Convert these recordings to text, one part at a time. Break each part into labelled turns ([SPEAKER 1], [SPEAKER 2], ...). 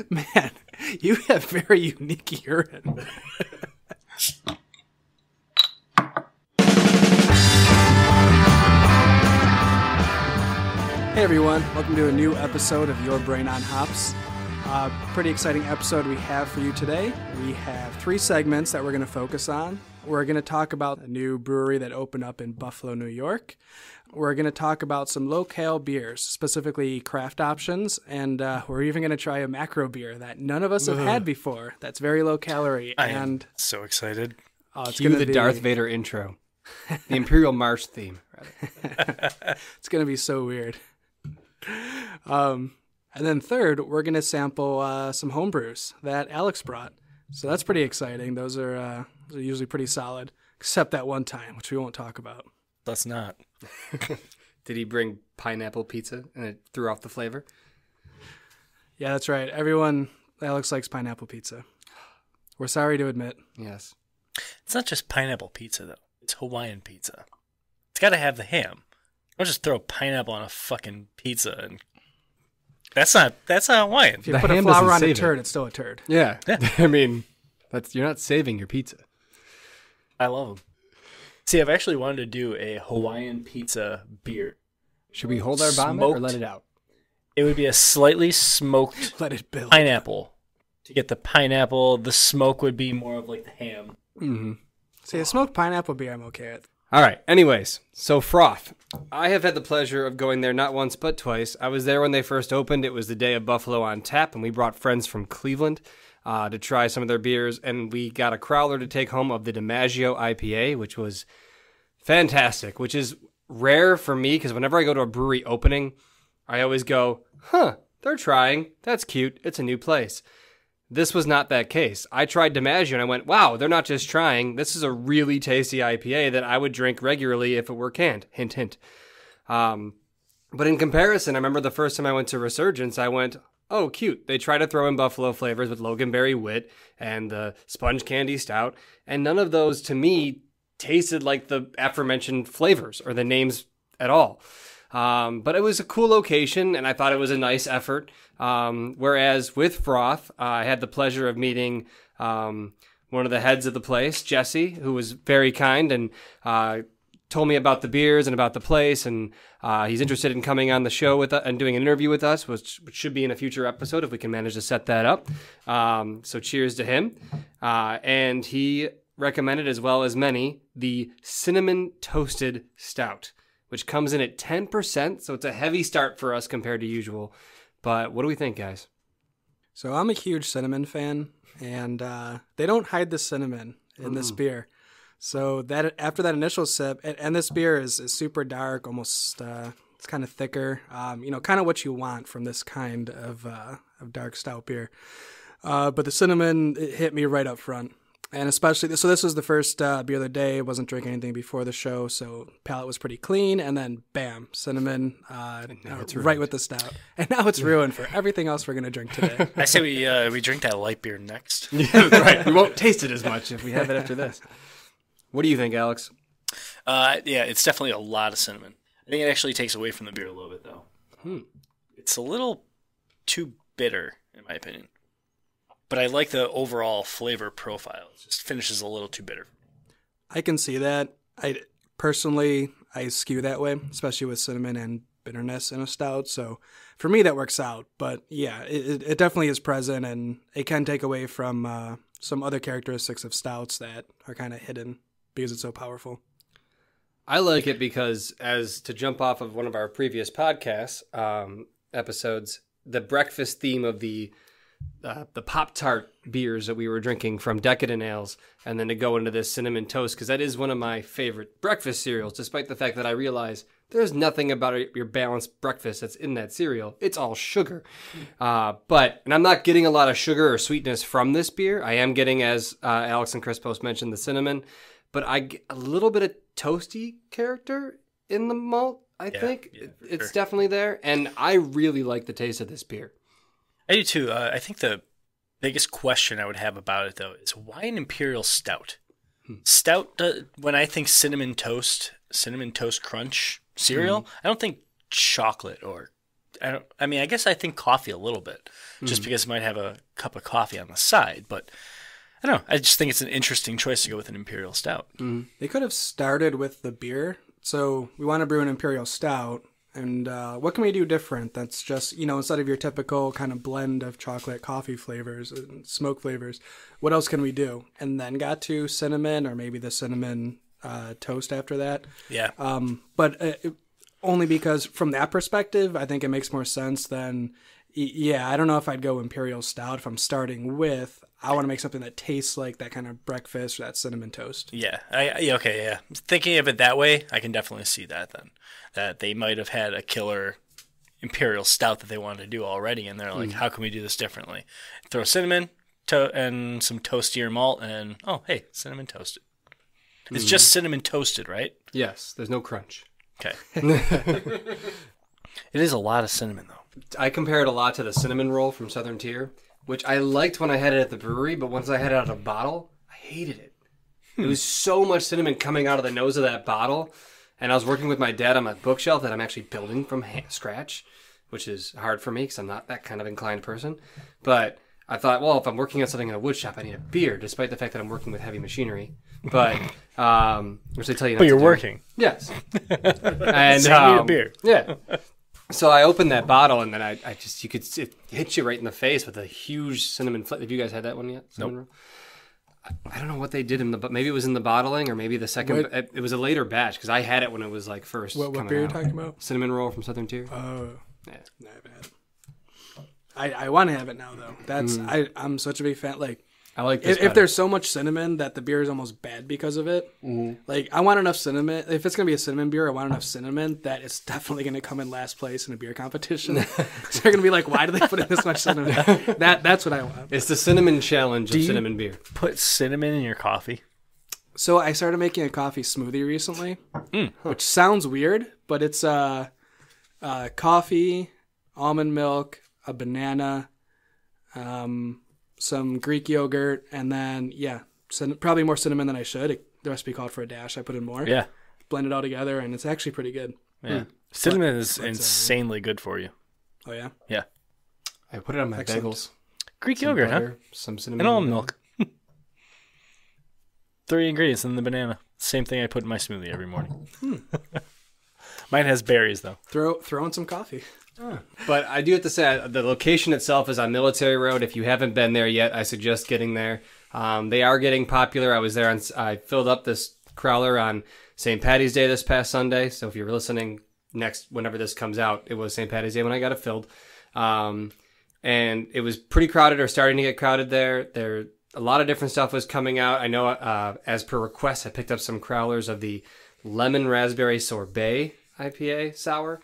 [SPEAKER 1] Man, you have very unique urine. hey everyone, welcome to a new episode of Your Brain on Hops. Uh, pretty exciting episode we have for you today. We have three segments that we're going to focus on. We're going to talk about a new brewery that opened up in Buffalo, New York. We're going to talk about some local beers, specifically craft options, and uh, we're even going to try a macro beer that none of us have had before. That's very low calorie,
[SPEAKER 2] I am
[SPEAKER 1] and
[SPEAKER 2] so excited.
[SPEAKER 1] uh, it's
[SPEAKER 3] Cue
[SPEAKER 1] going
[SPEAKER 3] the
[SPEAKER 1] to be
[SPEAKER 3] Darth Vader intro. The Imperial March theme.
[SPEAKER 1] it's going to be so weird. Um, and then third, we're going to sample uh, some homebrews that Alex brought. So that's pretty exciting. Those are, uh, those are usually pretty solid, except that one time, which we won't talk about.
[SPEAKER 2] Let's not.
[SPEAKER 3] Did he bring pineapple pizza and it threw off the flavor?
[SPEAKER 1] Yeah, that's right. Everyone, Alex likes pineapple pizza. We're sorry to admit.
[SPEAKER 3] Yes.
[SPEAKER 2] It's not just pineapple pizza though. It's Hawaiian pizza. It's got to have the ham. Don't just throw pineapple on a fucking pizza and that's not that's not Hawaiian.
[SPEAKER 1] If you
[SPEAKER 3] The
[SPEAKER 1] put a
[SPEAKER 3] ham
[SPEAKER 1] flower
[SPEAKER 3] doesn't
[SPEAKER 1] on a
[SPEAKER 3] save it.
[SPEAKER 1] turd, it's still a turd.
[SPEAKER 3] Yeah. I mean, that's you're not saving your pizza.
[SPEAKER 2] I love them. See, I've actually wanted to do a Hawaiian pizza beer.
[SPEAKER 3] Should we hold our vomit or let it out?
[SPEAKER 2] It would be a slightly smoked
[SPEAKER 1] Let it build.
[SPEAKER 2] pineapple. To get the pineapple, the smoke would be more of like the ham.
[SPEAKER 3] Mm-hmm.
[SPEAKER 1] See, a smoked pineapple beer, I'm okay with.
[SPEAKER 3] All right. Anyways, so Froth. I have had the pleasure of going there not once but twice. I was there when they first opened. It was the day of Buffalo on tap, and we brought friends from Cleveland uh, to try some of their beers, and we got a crowler to take home of the DiMaggio IPA, which was fantastic. Which is rare for me because whenever I go to a brewery opening, I always go, "Huh, they're trying. That's cute. It's a new place." This was not that case. I tried DiMaggio and I went, wow, they're not just trying. This is a really tasty IPA that I would drink regularly if it were canned. Hint, hint. Um, but in comparison, I remember the first time I went to Resurgence, I went, oh, cute. They try to throw in buffalo flavors with Loganberry Wit and the Sponge Candy Stout. And none of those, to me, tasted like the aforementioned flavors or the names at all. Um, but it was a cool location, and I thought it was a nice effort. Um, whereas with Froth, uh, I had the pleasure of meeting um, one of the heads of the place, Jesse, who was very kind and uh, told me about the beers and about the place, and uh, he's interested in coming on the show with us and doing an interview with us, which, which should be in a future episode if we can manage to set that up. Um, so cheers to him. Uh, and he recommended, as well as many, the cinnamon toasted stout, which comes in at 10%. So it's a heavy start for us compared to usual. But what do we think, guys?
[SPEAKER 1] So I'm a huge cinnamon fan, and uh, they don't hide the cinnamon in this beer. So that after that initial sip, and, and this beer is, is super dark, almost uh, it's kind of thicker. Um, you know, kind of what you want from this kind of uh, of dark stout beer. Uh, but the cinnamon it hit me right up front, and especially so this was the first uh, beer of the day. I wasn't drinking anything before the show, so palate was pretty clean. And then bam, cinnamon, uh,
[SPEAKER 3] it's
[SPEAKER 1] right with the stout, and now it's ruined for everything else we're gonna drink today.
[SPEAKER 2] I say we uh, we drink that light beer next.
[SPEAKER 3] That's right. We won't taste it as much if we have it after this. What do you think, Alex?
[SPEAKER 2] Uh, yeah, it's definitely a lot of cinnamon. I think it actually takes away from the beer a little bit, though.
[SPEAKER 3] Hmm.
[SPEAKER 2] It's a little too bitter, in my opinion. But I like the overall flavor profile. It just finishes a little too bitter.
[SPEAKER 1] I can see that. I personally I skew that way, especially with cinnamon and bitterness in a stout. So for me, that works out. But yeah, it, it- it definitely is present, and it can take away from uh, some other characteristics of stouts that are kind of hidden because it's so powerful.
[SPEAKER 3] I like it because, as to jump off of one of our previous podcasts um, episodes, the breakfast theme of the uh, the Pop Tart beers that we were drinking from Decadent Ales, and then to go into this cinnamon toast because that is one of my favorite breakfast cereals. Despite the fact that I realize there's nothing about your balanced breakfast that's in that cereal; it's all sugar. Uh, but and I'm not getting a lot of sugar or sweetness from this beer. I am getting, as uh, Alex and Chris both mentioned, the cinnamon but I get a little bit of toasty character in the malt. I
[SPEAKER 2] Yeah,
[SPEAKER 3] think
[SPEAKER 2] yeah,
[SPEAKER 3] it's
[SPEAKER 2] sure.
[SPEAKER 3] definitely there, and I really like the taste of this beer.
[SPEAKER 2] I do too. Uh, I think the biggest question I would have about it, though, is why an imperial stout? Hmm. Stout, do- when I think cinnamon toast, cinnamon toast crunch cereal, hmm. I don't think chocolate or I don't. I mean, I guess I think coffee a little bit, just hmm. because it might have a cup of coffee on the side. But I don't know. I just think it's an interesting choice to go with an imperial stout.
[SPEAKER 1] They could have started with the beer. So we want to brew an imperial stout, and uh, what can we do different? That's just you know instead of your typical kind of blend of chocolate coffee flavors and smoke flavors, what else can we do? And then got to cinnamon or maybe the cinnamon uh, toast after that.
[SPEAKER 2] Yeah.
[SPEAKER 1] Um, but uh, it- only because from that perspective, I think it makes more sense than. Yeah, I don't know if I'd go imperial stout if I'm starting with. I want to make something that tastes like that kind of breakfast or that cinnamon toast.
[SPEAKER 2] Yeah, I, I okay, yeah. Thinking of it that way, I can definitely see that then. That they might have had a killer imperial stout that they wanted to do already, and they're like, mm. "How can we do this differently?" Throw cinnamon to- and some toastier malt, and oh, hey, cinnamon toasted. It's just mm. cinnamon toasted, right?
[SPEAKER 3] Yes, there's no crunch.
[SPEAKER 2] Okay. it is a lot of cinnamon though.
[SPEAKER 3] I compare it a lot to the cinnamon roll from Southern Tier, which I liked when I had it at the brewery, but once I had it out of a bottle, I hated it. It was so much cinnamon coming out of the nose of that bottle, and I was working with my dad on my bookshelf that I'm actually building from ha- scratch, which is hard for me because I'm not that kind of inclined person. But I thought, well, if I'm working on something in a wood shop, I need a beer, despite the fact that I'm working with heavy machinery. But um, which they tell you. Not
[SPEAKER 2] But you're
[SPEAKER 3] do.
[SPEAKER 2] working.
[SPEAKER 3] Yes. and
[SPEAKER 2] So you need a
[SPEAKER 3] um,
[SPEAKER 2] beer.
[SPEAKER 3] Yeah. So I opened that bottle and then I, I just you could it hit you right in the face with a huge cinnamon flip. Have you guys had that one yet? Cinnamon roll? I, I don't know what they did in the but maybe it was in the bottling or maybe the second.
[SPEAKER 1] What-
[SPEAKER 3] It, it was a later batch because I had it when it was like first.
[SPEAKER 1] What, what beer are you talking about?
[SPEAKER 3] Cinnamon roll from Southern Tier.
[SPEAKER 1] Oh,
[SPEAKER 3] Yeah.
[SPEAKER 1] I haven't had it. I, I want to have it now though. That's mm. I I'm such a big fan. Like
[SPEAKER 3] I like this.
[SPEAKER 1] if, if there's so much cinnamon that the beer is almost bad because of it. Like I want enough cinnamon. If it's gonna be a cinnamon beer, I want enough cinnamon that it's definitely gonna come in last place in a beer competition. so they're gonna be like, why do they put in this much cinnamon? that that's what I want.
[SPEAKER 3] it's the cinnamon challenge of
[SPEAKER 2] you-
[SPEAKER 3] cinnamon beer.
[SPEAKER 2] Put cinnamon in your coffee.
[SPEAKER 1] So I started making a coffee smoothie recently, which sounds weird, but it's uh, uh, coffee, almond milk, a banana, um, some Greek yogurt, and then yeah, cin- probably more cinnamon than I should. It, the recipe called for a dash. I put in more.
[SPEAKER 2] Yeah.
[SPEAKER 1] Blend it all together, and it's actually pretty good.
[SPEAKER 2] Yeah. Hmm. Cinnamon is uh, insanely good for you.
[SPEAKER 1] Oh yeah.
[SPEAKER 2] Yeah.
[SPEAKER 3] I put it on my
[SPEAKER 1] Excellent.
[SPEAKER 3] bagels.
[SPEAKER 2] Greek
[SPEAKER 3] Some
[SPEAKER 2] yogurt, huh?
[SPEAKER 3] Some cinnamon
[SPEAKER 2] And almond milk. Three ingredients in the banana. Same thing I put in my smoothie every morning. Hmm. Mine has berries though.
[SPEAKER 1] Throw throw in some coffee.
[SPEAKER 3] But I do have to say, the location itself is on Military Road. If you haven't been there yet, I suggest getting there. Um, they are getting popular. I was there on. I filled up this crowler on St. Patty's Day this past Sunday. So if you're listening next, whenever this comes out, it was St. Patty's Day when I got it filled. Um, and it was pretty crowded or starting to get crowded there. There, a lot of different stuff was coming out. I know, uh, as per request, I picked up some crowlers of the lemon raspberry sorbet IPA sour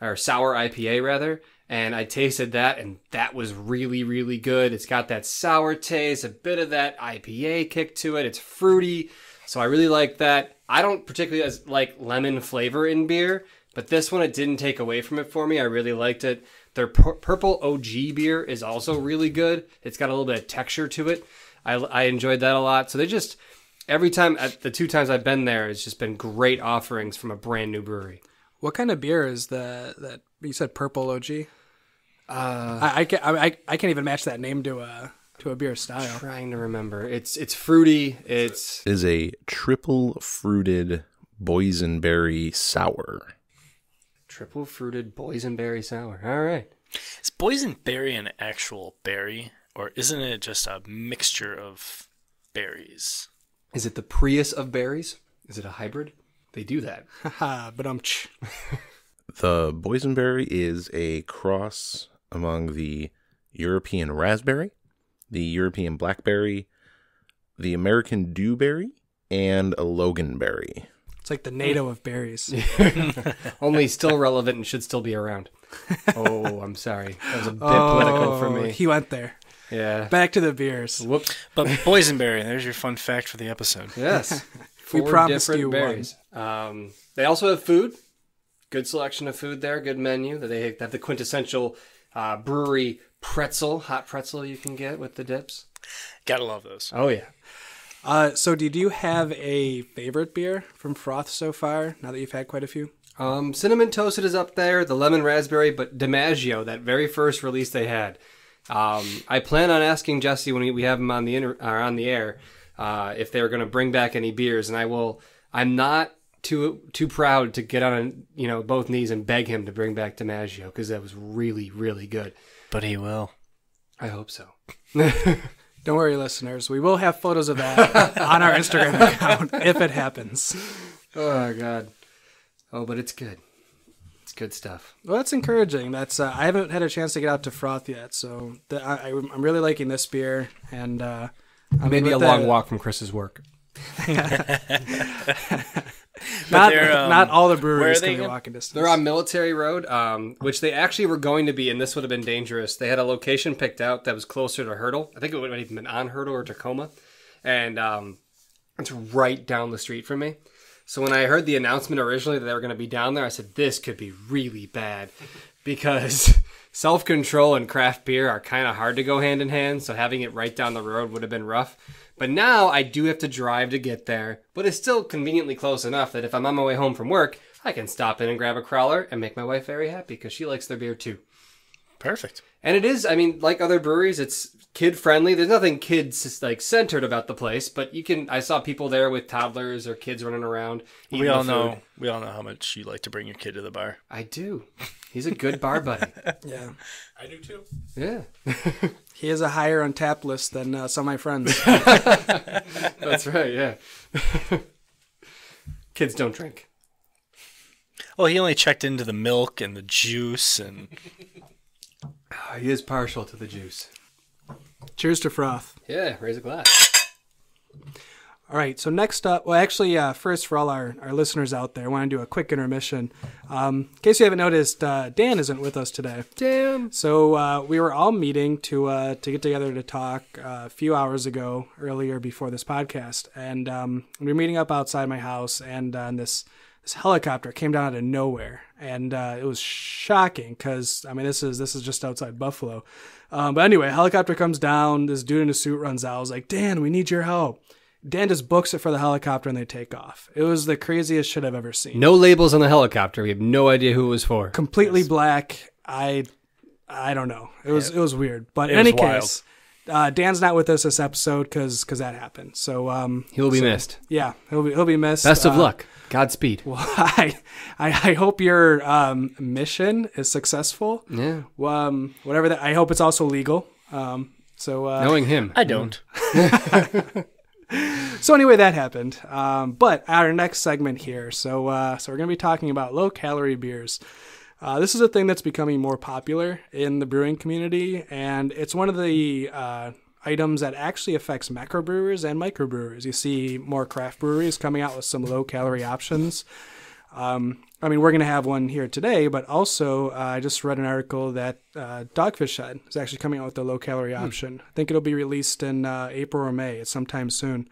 [SPEAKER 3] or sour IPA rather. And I tasted that, and that was really, really good. It's got that sour taste, a bit of that IPA kick to it. It's fruity, so I really like that. I don't particularly like lemon flavor in beer, but this one it didn't take away from it for me. I really liked it. Their pur- purple OG beer is also really good. It's got a little bit of texture to it. I, I enjoyed that a lot. So they just every time at the two times I've been there, it's just been great offerings from a brand new brewery.
[SPEAKER 1] What kind of beer is the that you said purple OG?
[SPEAKER 3] Uh,
[SPEAKER 1] I I can't I, I can't even match that name to a to a beer style.
[SPEAKER 3] trying to remember. It's it's fruity. It's
[SPEAKER 4] is a triple fruited boysenberry sour.
[SPEAKER 3] triple fruited boysenberry sour. All right.
[SPEAKER 2] Is boysenberry an actual berry, or isn't it just a mixture of berries?
[SPEAKER 3] Is it the Prius of berries? Is it a hybrid? They do that.
[SPEAKER 1] Haha, but um, ch-
[SPEAKER 4] The boysenberry is a cross among the European raspberry, the European blackberry, the American dewberry, and a loganberry.
[SPEAKER 1] it's like the NATO of berries.
[SPEAKER 3] Only still relevant and should still be around. Oh, I'm sorry. That was a bit political for
[SPEAKER 1] Oh,
[SPEAKER 3] me.
[SPEAKER 1] He went there.
[SPEAKER 3] Yeah.
[SPEAKER 1] Back to the beers.
[SPEAKER 3] Whoops.
[SPEAKER 2] But boysenberry, there's your fun fact for the episode.
[SPEAKER 3] Yes.
[SPEAKER 1] We promised
[SPEAKER 3] different
[SPEAKER 1] you
[SPEAKER 3] berries. Um, they also have food. Good selection of food there. Good menu. They have the quintessential uh, brewery pretzel, hot pretzel you can get with the dips.
[SPEAKER 2] Gotta love those.
[SPEAKER 3] Oh yeah.
[SPEAKER 1] Uh, so did you have a favorite beer from Froth so far? Now that you've had quite a few.
[SPEAKER 3] Um, cinnamon toasted is up there. The lemon raspberry, but DiMaggio, that very first release they had. Um, I plan on asking Jesse when we, we have him on the inter, or on the air uh, if they're going to bring back any beers, and I will. I'm not too too proud to get on you know both knees and beg him to bring back DiMaggio because that was really really good.
[SPEAKER 2] But he will.
[SPEAKER 3] I hope so.
[SPEAKER 1] Don't worry, listeners. We will have photos of that on our Instagram account if it happens.
[SPEAKER 3] Oh God. Oh, but it's good. It's good stuff.
[SPEAKER 1] Well, that's encouraging. That's uh, I haven't had a chance to get out to froth yet, so the, I, I'm really liking this beer, and uh, I mean,
[SPEAKER 3] Maybe a long
[SPEAKER 1] the-
[SPEAKER 3] walk from Chris's work.
[SPEAKER 1] Not,
[SPEAKER 2] um,
[SPEAKER 1] not all the breweries
[SPEAKER 2] they
[SPEAKER 1] can be
[SPEAKER 2] again?
[SPEAKER 1] walking distance.
[SPEAKER 3] They're on Military Road, um, which they actually were going to be, and this would have been dangerous. They had a location picked out that was closer to Hertel. I think it would have even been on Hertel or Tacoma, and um, it's right down the street from me. So when I heard the announcement originally that they were going to be down there, I said this could be really bad because self control and craft beer are kind of hard to go hand in hand. So having it right down the road would have been rough. But now I do have to drive to get there, but it's still conveniently close enough that if I'm on my way home from work, I can stop in and grab a crowler and make my wife very happy because she likes their beer too.
[SPEAKER 2] Perfect.
[SPEAKER 3] And it is, I mean, like other breweries, it's kid friendly. There's nothing kids like centered about the place, but you can. I saw people there with toddlers or kids running around.
[SPEAKER 2] We all know. We all know how much you like to bring your kid to the bar.
[SPEAKER 3] I do. He's a good bar buddy.
[SPEAKER 1] yeah,
[SPEAKER 4] I do too.
[SPEAKER 3] Yeah,
[SPEAKER 1] he has a higher Untappd list than uh, some of my friends.
[SPEAKER 3] that's right. Yeah. kids don't drink.
[SPEAKER 2] Well, he only checked into the milk and the juice, and
[SPEAKER 3] Oh, he is partial to the juice.
[SPEAKER 1] Cheers to froth.
[SPEAKER 3] Yeah, raise a glass.
[SPEAKER 1] All right, so next up, well, actually, uh, first for all our, our listeners out there, I want to do a quick intermission. Um, in case you haven't noticed, uh, Dan isn't with us today.
[SPEAKER 3] Dan.
[SPEAKER 1] So uh, we were all meeting to uh, to get together to talk uh, a few hours ago, earlier before this podcast, and um, we were meeting up outside my house, and uh, this this helicopter came down out of nowhere, and uh, it was shocking because I mean this is this is just outside Buffalo, um, but anyway, helicopter comes down. This dude in a suit runs out. I was like, Dan, we need your help. Dan just books it for the helicopter and they take off. It was the craziest shit I've ever seen.
[SPEAKER 3] No labels on the helicopter. We have no idea who it was for.
[SPEAKER 1] completely black. I I don't know. It was it was weird. But in
[SPEAKER 2] It was
[SPEAKER 1] any
[SPEAKER 2] wild.
[SPEAKER 1] case, uh, Dan's not with us this episode because that happened. So um,
[SPEAKER 3] He will be
[SPEAKER 1] so,
[SPEAKER 3] missed.
[SPEAKER 1] Yeah, he'll be he'll be missed.
[SPEAKER 3] Best of
[SPEAKER 1] Uh,
[SPEAKER 3] luck. Godspeed.
[SPEAKER 1] Well, I, I I hope your um, mission is successful.
[SPEAKER 3] Yeah.
[SPEAKER 1] Um, whatever that. I hope it's also legal. Um, so uh,
[SPEAKER 3] Knowing him.
[SPEAKER 2] I don't.
[SPEAKER 1] So anyway, that happened. Um, but our next segment here. So uh, so we're going to be talking about low calorie beers. Uh, this is a thing that's becoming more popular in the brewing community, and it's one of the uh, items that actually affects macrobrewers and microbrewers. You see more craft breweries coming out with some low calorie options. Um, I mean, we're going to have one here today, but also uh, I just read an article that uh, Dogfish Head is actually coming out with a low calorie option. I think it'll be released in uh, April or May. It's sometime soon.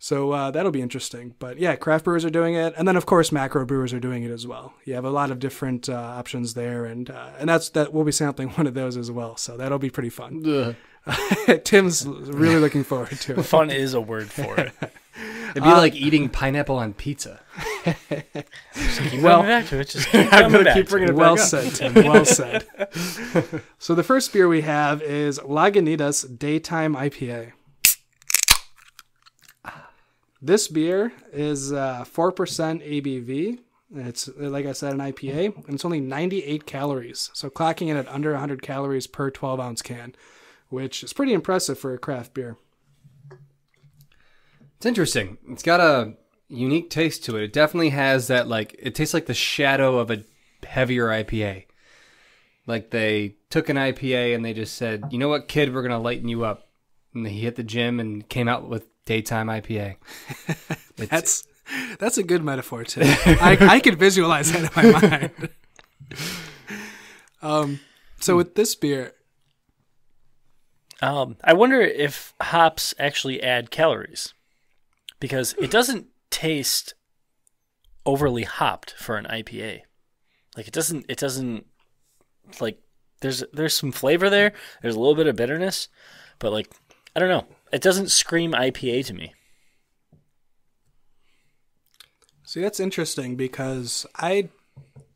[SPEAKER 1] So uh, that'll be interesting. But yeah, craft brewers are doing it, and then of course macro brewers are doing it as well. You have a lot of different uh, options there, and uh, and that's that we'll be sampling one of those as well. So that'll be pretty fun. Tim's really looking forward to it.
[SPEAKER 2] Fun is a word for it.
[SPEAKER 3] It'd be like eating pineapple on pizza.
[SPEAKER 2] Keep
[SPEAKER 1] Well-
[SPEAKER 2] coming back to it. Just keep coming back. to it.
[SPEAKER 1] Well said, Tim. Well said. so the first beer we have is Lagunitas Daytime IPA. This beer is uh, 4% ABV. It's, like I said, an IPA, and it's only 98 calories. So clocking in at under 100 calories per 12 ounce can, which is pretty impressive for a craft beer.
[SPEAKER 3] It's interesting. It's got a unique taste to it. It definitely has that like it tastes like the shadow of a heavier IPA. Like they took an IPA and they just said, "You know what, kid, we're gonna lighten you up." And he hit the gym and came out with daytime IPA.
[SPEAKER 1] That's that's a good metaphor too. I, I could visualize that in my mind. um, so with this beer,
[SPEAKER 2] Um, I wonder if hops actually add calories because it doesn't taste overly hopped for an IPA. Like it doesn't. It doesn't like there's there's some flavor there. There's a little bit of bitterness, but like I don't know. It doesn't scream IPA to me.
[SPEAKER 1] See, that's interesting because I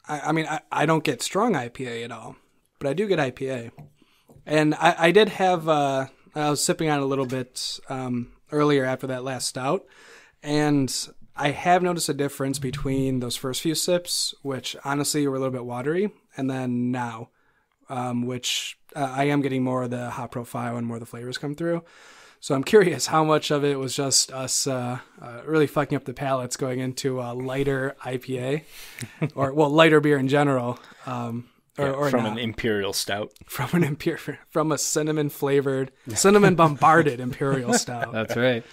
[SPEAKER 1] I, I mean, I, I don't get strong IPA at all, but I do get IPA. And I, I did have, uh, I was sipping on a little bit um, earlier after that last stout. And I have noticed a difference between those first few sips, which honestly were a little bit watery, and then now, um, which uh, I am getting more of the hop profile and more of the flavors come through. So I'm curious how much of it was just us uh, uh, really fucking up the palates going into a lighter IPA, or well, lighter beer in general, um, or,
[SPEAKER 2] Yeah,
[SPEAKER 1] or
[SPEAKER 2] from
[SPEAKER 1] not.
[SPEAKER 2] an imperial stout.
[SPEAKER 1] from an imperial from a cinnamon flavored, cinnamon bombarded imperial stout.
[SPEAKER 3] That's right.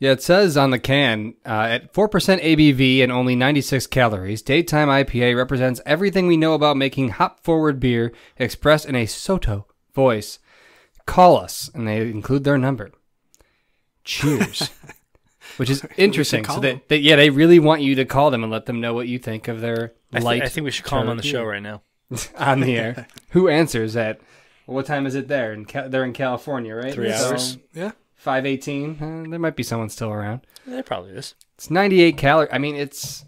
[SPEAKER 3] Yeah, it says on the can uh, at 4% ABV and only 96 calories, Daytime IPA represents everything we know about making hop forward beer expressed in a sotto voce. Call us, and they include their number. Cheers. Which is interesting. So
[SPEAKER 1] call
[SPEAKER 3] that, yeah, they really want you to call them and let them know what you think of their
[SPEAKER 2] I, thi-
[SPEAKER 3] light
[SPEAKER 2] I think we should call them on the show right now.
[SPEAKER 3] on the air. Who answers at? What time is it there? In Ca- they're in California, right?
[SPEAKER 2] Three
[SPEAKER 3] So-
[SPEAKER 2] hours.
[SPEAKER 1] Yeah.
[SPEAKER 3] 518. Uh, there might be someone still around.
[SPEAKER 2] There probably is.
[SPEAKER 3] It's 98 calories. I mean, it's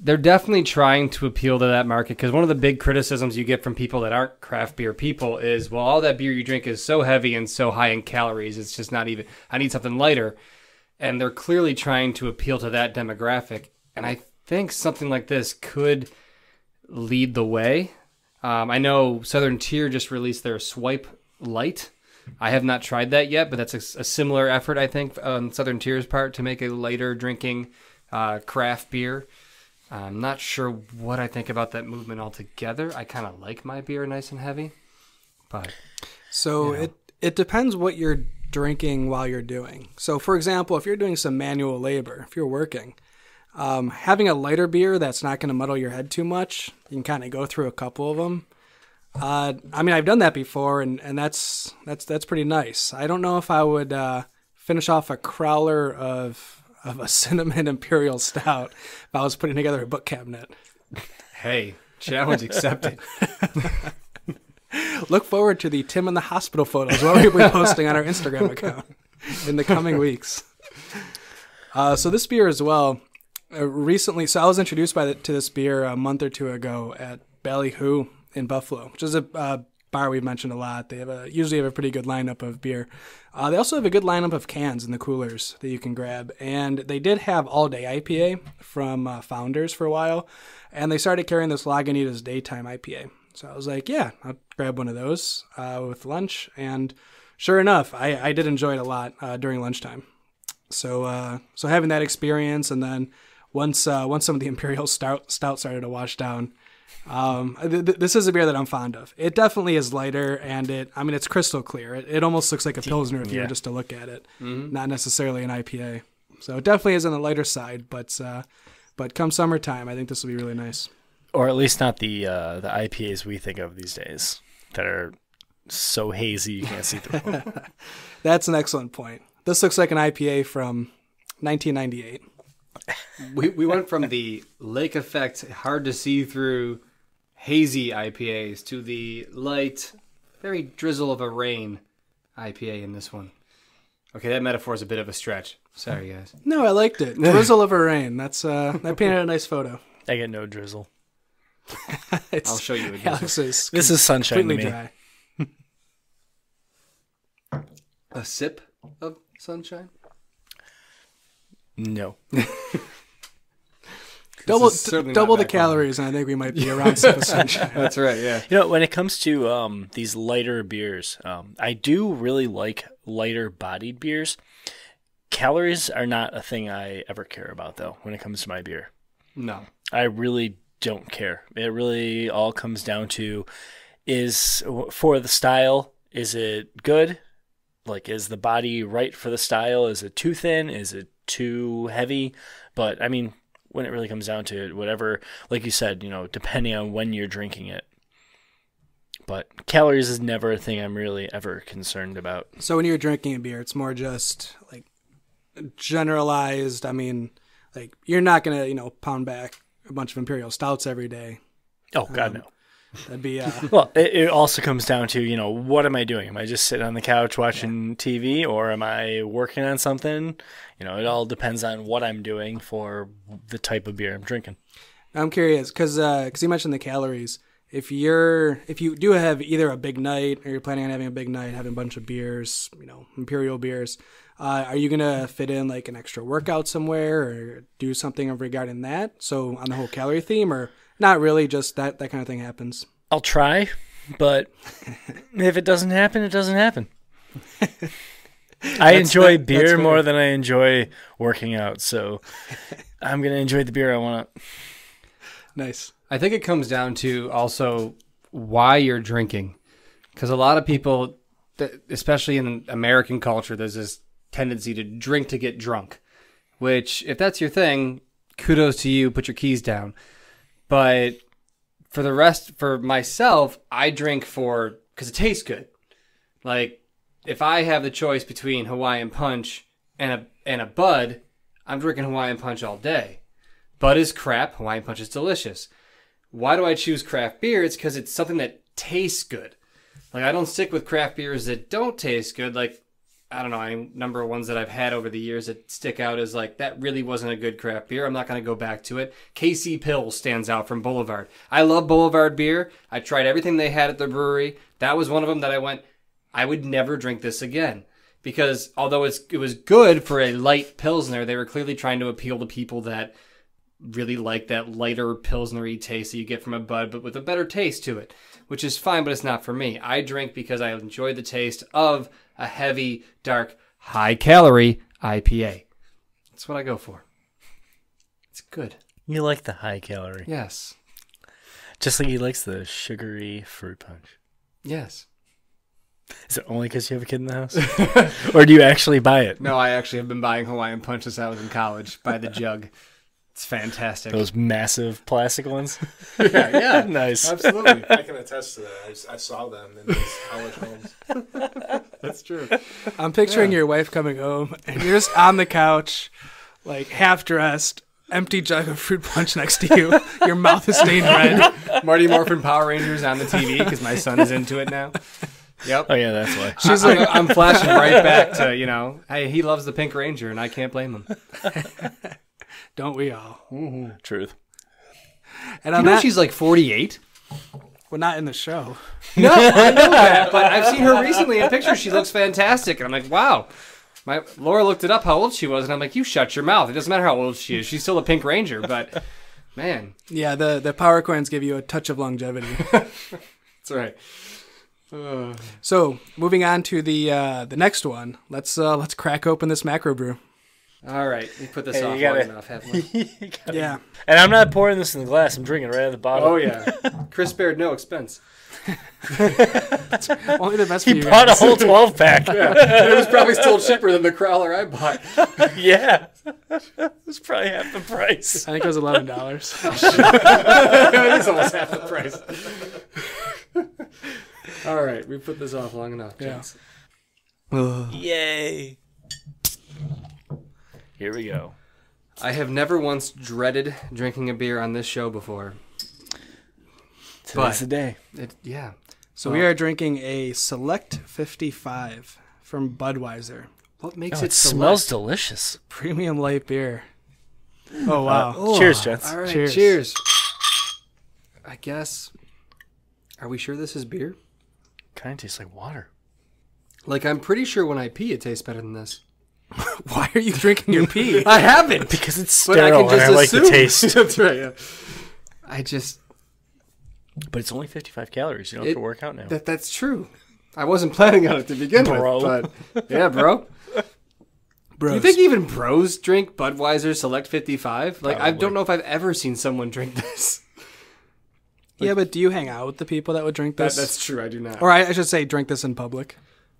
[SPEAKER 3] they're definitely trying to appeal to that market because one of the big criticisms you get from people that aren't craft beer people is, well, all that beer you drink is so heavy and so high in calories. It's just not even. I need something lighter, and they're clearly trying to appeal to that demographic. And I think something like this could lead the way. Um, I know Southern Tier just released their Swipe Light. I have not tried that yet, but that's a, a similar effort, I think, on Southern Tier's part to make a lighter drinking uh, craft beer. I'm not sure what I think about that movement altogether. I kind of like my beer nice and heavy, but
[SPEAKER 1] So it it depends what you're drinking while you're doing. So for example, if you're doing some manual labor, if you're working, um, having a lighter beer that's not going to muddle your head too much, you can kind of go through a couple of them. Uh, I mean, I've done that before, and, and that's that's that's pretty nice. I don't know if I would uh, finish off a crowler of of a cinnamon imperial stout if I was putting together a book cabinet.
[SPEAKER 3] hey, challenge accepted.
[SPEAKER 1] Look forward to the Tim in the hospital photos what we'll be posting on our Instagram account in the coming weeks. Uh, so this beer as well, uh, recently, so I was introduced by the, to this beer a month or two ago at Ballyhoo in Buffalo, which is a uh, bar we've mentioned a lot. They have a usually have a pretty good lineup of beer. Uh, they also have a good lineup of cans in the coolers that you can grab, and they did have all day IPA from uh, Founders for a while, and they started carrying this Lagunitas Daytime IPA. So I was like, yeah, I'll grab one of those uh, with lunch, and sure enough, I, I did enjoy it a lot uh, during lunchtime. So uh, so having that experience, and then once uh, once some of the imperial stout stout started to wash down, um, th- th- this is a beer that I'm fond of. It definitely is lighter, and it I mean it's crystal clear. It, it almost looks like a pilsner if you
[SPEAKER 2] Yeah.
[SPEAKER 1] were just to look at it, not necessarily an IPA. So it definitely is on the lighter side, but uh, but come summertime, I think this will be really nice.
[SPEAKER 2] Or at least not the uh, the IPAs we think of these days that are so hazy you can't see through them.
[SPEAKER 1] That's an excellent point. This looks like an IPA from 1998.
[SPEAKER 3] we, we went from the lake effect, hard to see through, hazy IPAs to the light, very drizzle of a rain IPA in this one. Okay, that metaphor is a bit of a stretch. Sorry, guys.
[SPEAKER 1] No, I liked it. Drizzle of a rain. That's uh, that painted a nice photo.
[SPEAKER 2] I get no drizzle.
[SPEAKER 1] It's,
[SPEAKER 3] I'll show you a drizzle.
[SPEAKER 1] Alex is
[SPEAKER 2] This is sunshine to
[SPEAKER 1] completely
[SPEAKER 2] me.
[SPEAKER 1] dry.
[SPEAKER 3] A sip of sunshine.
[SPEAKER 2] No.
[SPEAKER 1] Double
[SPEAKER 3] is certainly not
[SPEAKER 1] double the
[SPEAKER 3] back on.
[SPEAKER 1] calories, and I think we might be around sip of sunshine.
[SPEAKER 3] That's right. Yeah.
[SPEAKER 2] You know, when it comes to um, these lighter beers, um, I do really like lighter bodied beers. Calories are not a thing I ever care about, though, when it comes to my beer.
[SPEAKER 3] No.
[SPEAKER 2] I really don't care. It really all comes down to is for the style, is it good? Like, is the body right for the style? Is it too thin? Is it too heavy? But I mean, when it really comes down to it, whatever, like you said, you know, depending on when you're drinking it. But calories is never a thing I'm really ever concerned about.
[SPEAKER 1] So when you're drinking a beer, it's more just like generalized. I mean, like you're not gonna you know pound back a bunch of imperial stouts every day.
[SPEAKER 2] Oh God, no.
[SPEAKER 1] That'd be uh,
[SPEAKER 2] Well, it, it also comes down to, you know, what am I doing? Am I just sitting on the couch watching TV or am I working on something? You know, it all depends on what I'm doing for the type of beer I'm drinking.
[SPEAKER 1] I'm curious because because you mentioned the calories. If you're if you do have either a big night or you're planning on having a big night, having a bunch of beers, you know, imperial beers, uh, are you gonna fit in like an extra workout somewhere or do something regarding that? So on the whole calorie theme, or not really? Just that that kind of thing happens.
[SPEAKER 2] I'll try, but if it doesn't happen, it doesn't happen. I enjoy
[SPEAKER 1] that-
[SPEAKER 2] beer more than I enjoy working out, so I'm gonna enjoy the beer I want. To.
[SPEAKER 1] Nice.
[SPEAKER 3] I think it comes down to also why you're drinking. Because a lot of people, especially in American culture, there's this tendency to drink to get drunk, which, if that's your thing, kudos to you, put your keys down. But for the rest, for myself, I drink for, because it tastes good. Like, if I have the choice between Hawaiian Punch and a, and a Bud, I'm drinking Hawaiian Punch all day. Bud is crap, Hawaiian Punch is delicious. Why do I choose craft beer? It's because it's something that tastes good. Like I don't stick with craft beers that don't taste good. Like I don't know, any number of ones that I've had over the years that stick out as like that really wasn't a good craft beer. I'm not going to go back to it. KC Pils stands out from Boulevard. I love Boulevard beer. I tried everything they had at the brewery. That was one of them that I went. I would never drink this again because although it's it was good for a light pilsner, they were clearly trying to appeal to people that really like that lighter pilsnery taste that you get from a bud, but with a better taste to it, which is fine, but it's not for me. I drink because I enjoy the taste of a heavy, dark, high calorie IPA. That's what I go for. It's good.
[SPEAKER 2] You like the high calorie,
[SPEAKER 3] Yes.
[SPEAKER 2] just like he likes the sugary fruit punch.
[SPEAKER 3] Yes.
[SPEAKER 2] Is it only because you have a kid in the house, or do you actually buy it?
[SPEAKER 3] No, I actually have been buying Hawaiian Punch since I was in college by the jug. It's fantastic.
[SPEAKER 2] Those massive plastic ones.
[SPEAKER 3] yeah, yeah.
[SPEAKER 2] nice.
[SPEAKER 3] Absolutely.
[SPEAKER 5] I can attest to that. I saw them in these college homes.
[SPEAKER 3] That's true.
[SPEAKER 1] I'm picturing your wife coming home and you're just on the couch, like half dressed, empty jug of fruit punch next to you. Your mouth is stained red.
[SPEAKER 3] Mighty Morphin Power Rangers on the TV because my son is into it now. Yep.
[SPEAKER 2] Oh yeah, that's why.
[SPEAKER 3] She's like, I'm flashing right back to, you know, hey, he loves the Pink Ranger and I can't blame him.
[SPEAKER 1] Don't we all?
[SPEAKER 2] Truth.
[SPEAKER 1] And
[SPEAKER 3] You
[SPEAKER 1] on
[SPEAKER 3] know
[SPEAKER 1] that,
[SPEAKER 3] she's like 48?
[SPEAKER 1] well, not in the show.
[SPEAKER 3] No, I know that, but I've seen her recently in pictures. She looks fantastic. And I'm like, wow. My Laura looked it up how old she was, and I'm like, you shut your mouth. It doesn't matter how old she is. She's still a Pink Ranger, but man,
[SPEAKER 1] Yeah, the the power coins give you a touch of longevity.
[SPEAKER 3] that's right.
[SPEAKER 1] so moving on to the uh, the next one, let's uh, let's crack open this macro brew.
[SPEAKER 3] All right, we put this
[SPEAKER 2] Hey,
[SPEAKER 3] off
[SPEAKER 2] you gotta-
[SPEAKER 3] long enough, haven't we?
[SPEAKER 1] Yeah,
[SPEAKER 2] And I'm not pouring this in the glass. I'm drinking right out of the bottle.
[SPEAKER 3] Oh yeah, Chris spared no expense.
[SPEAKER 1] only the best for
[SPEAKER 2] He
[SPEAKER 1] you
[SPEAKER 2] bought a whole 12 pack.
[SPEAKER 3] It was probably still cheaper than the crowler I bought.
[SPEAKER 2] yeah. It was probably half the price.
[SPEAKER 1] I think it was eleven dollars.
[SPEAKER 3] it is almost half the price. All right, we put this off long enough.
[SPEAKER 1] Yeah.
[SPEAKER 3] gents.
[SPEAKER 2] Yay. Here we go.
[SPEAKER 3] I have never once dreaded drinking a beer on this show before.
[SPEAKER 2] Today's the day.
[SPEAKER 3] It, yeah.
[SPEAKER 1] So we are drinking a Select 55 from Budweiser,
[SPEAKER 3] What makes
[SPEAKER 2] Oh,
[SPEAKER 3] it
[SPEAKER 2] it smells delicious.
[SPEAKER 1] premium light beer. Oh uh, wow! Oh.
[SPEAKER 2] Cheers, gents.
[SPEAKER 3] All right,
[SPEAKER 1] Cheers.
[SPEAKER 3] cheers. I guess. Are we sure this is beer?
[SPEAKER 2] Kind of tastes like water.
[SPEAKER 3] Like I'm pretty sure when I pee, it tastes better than this.
[SPEAKER 1] Why are you drinking your pee?
[SPEAKER 3] I haven't.
[SPEAKER 2] Because it's
[SPEAKER 3] But I
[SPEAKER 2] sterile
[SPEAKER 3] can
[SPEAKER 2] and
[SPEAKER 3] just
[SPEAKER 2] I like
[SPEAKER 3] assume.
[SPEAKER 2] the taste.
[SPEAKER 3] That's right. Yeah. I just
[SPEAKER 2] But it's only 55 calories. You don't have to work out now.
[SPEAKER 3] that that's true. I wasn't planning on it to begin
[SPEAKER 2] Bro.
[SPEAKER 3] with, but yeah, bro.
[SPEAKER 1] Bros.
[SPEAKER 3] Do you think even bros drink Budweiser Select 55? Like, I don't know if I've ever seen someone drink this.
[SPEAKER 1] yeah, but do you hang out with the people that would drink
[SPEAKER 3] That,
[SPEAKER 1] this?
[SPEAKER 3] that's true. I do not.
[SPEAKER 1] or I, I should say, drink this in public.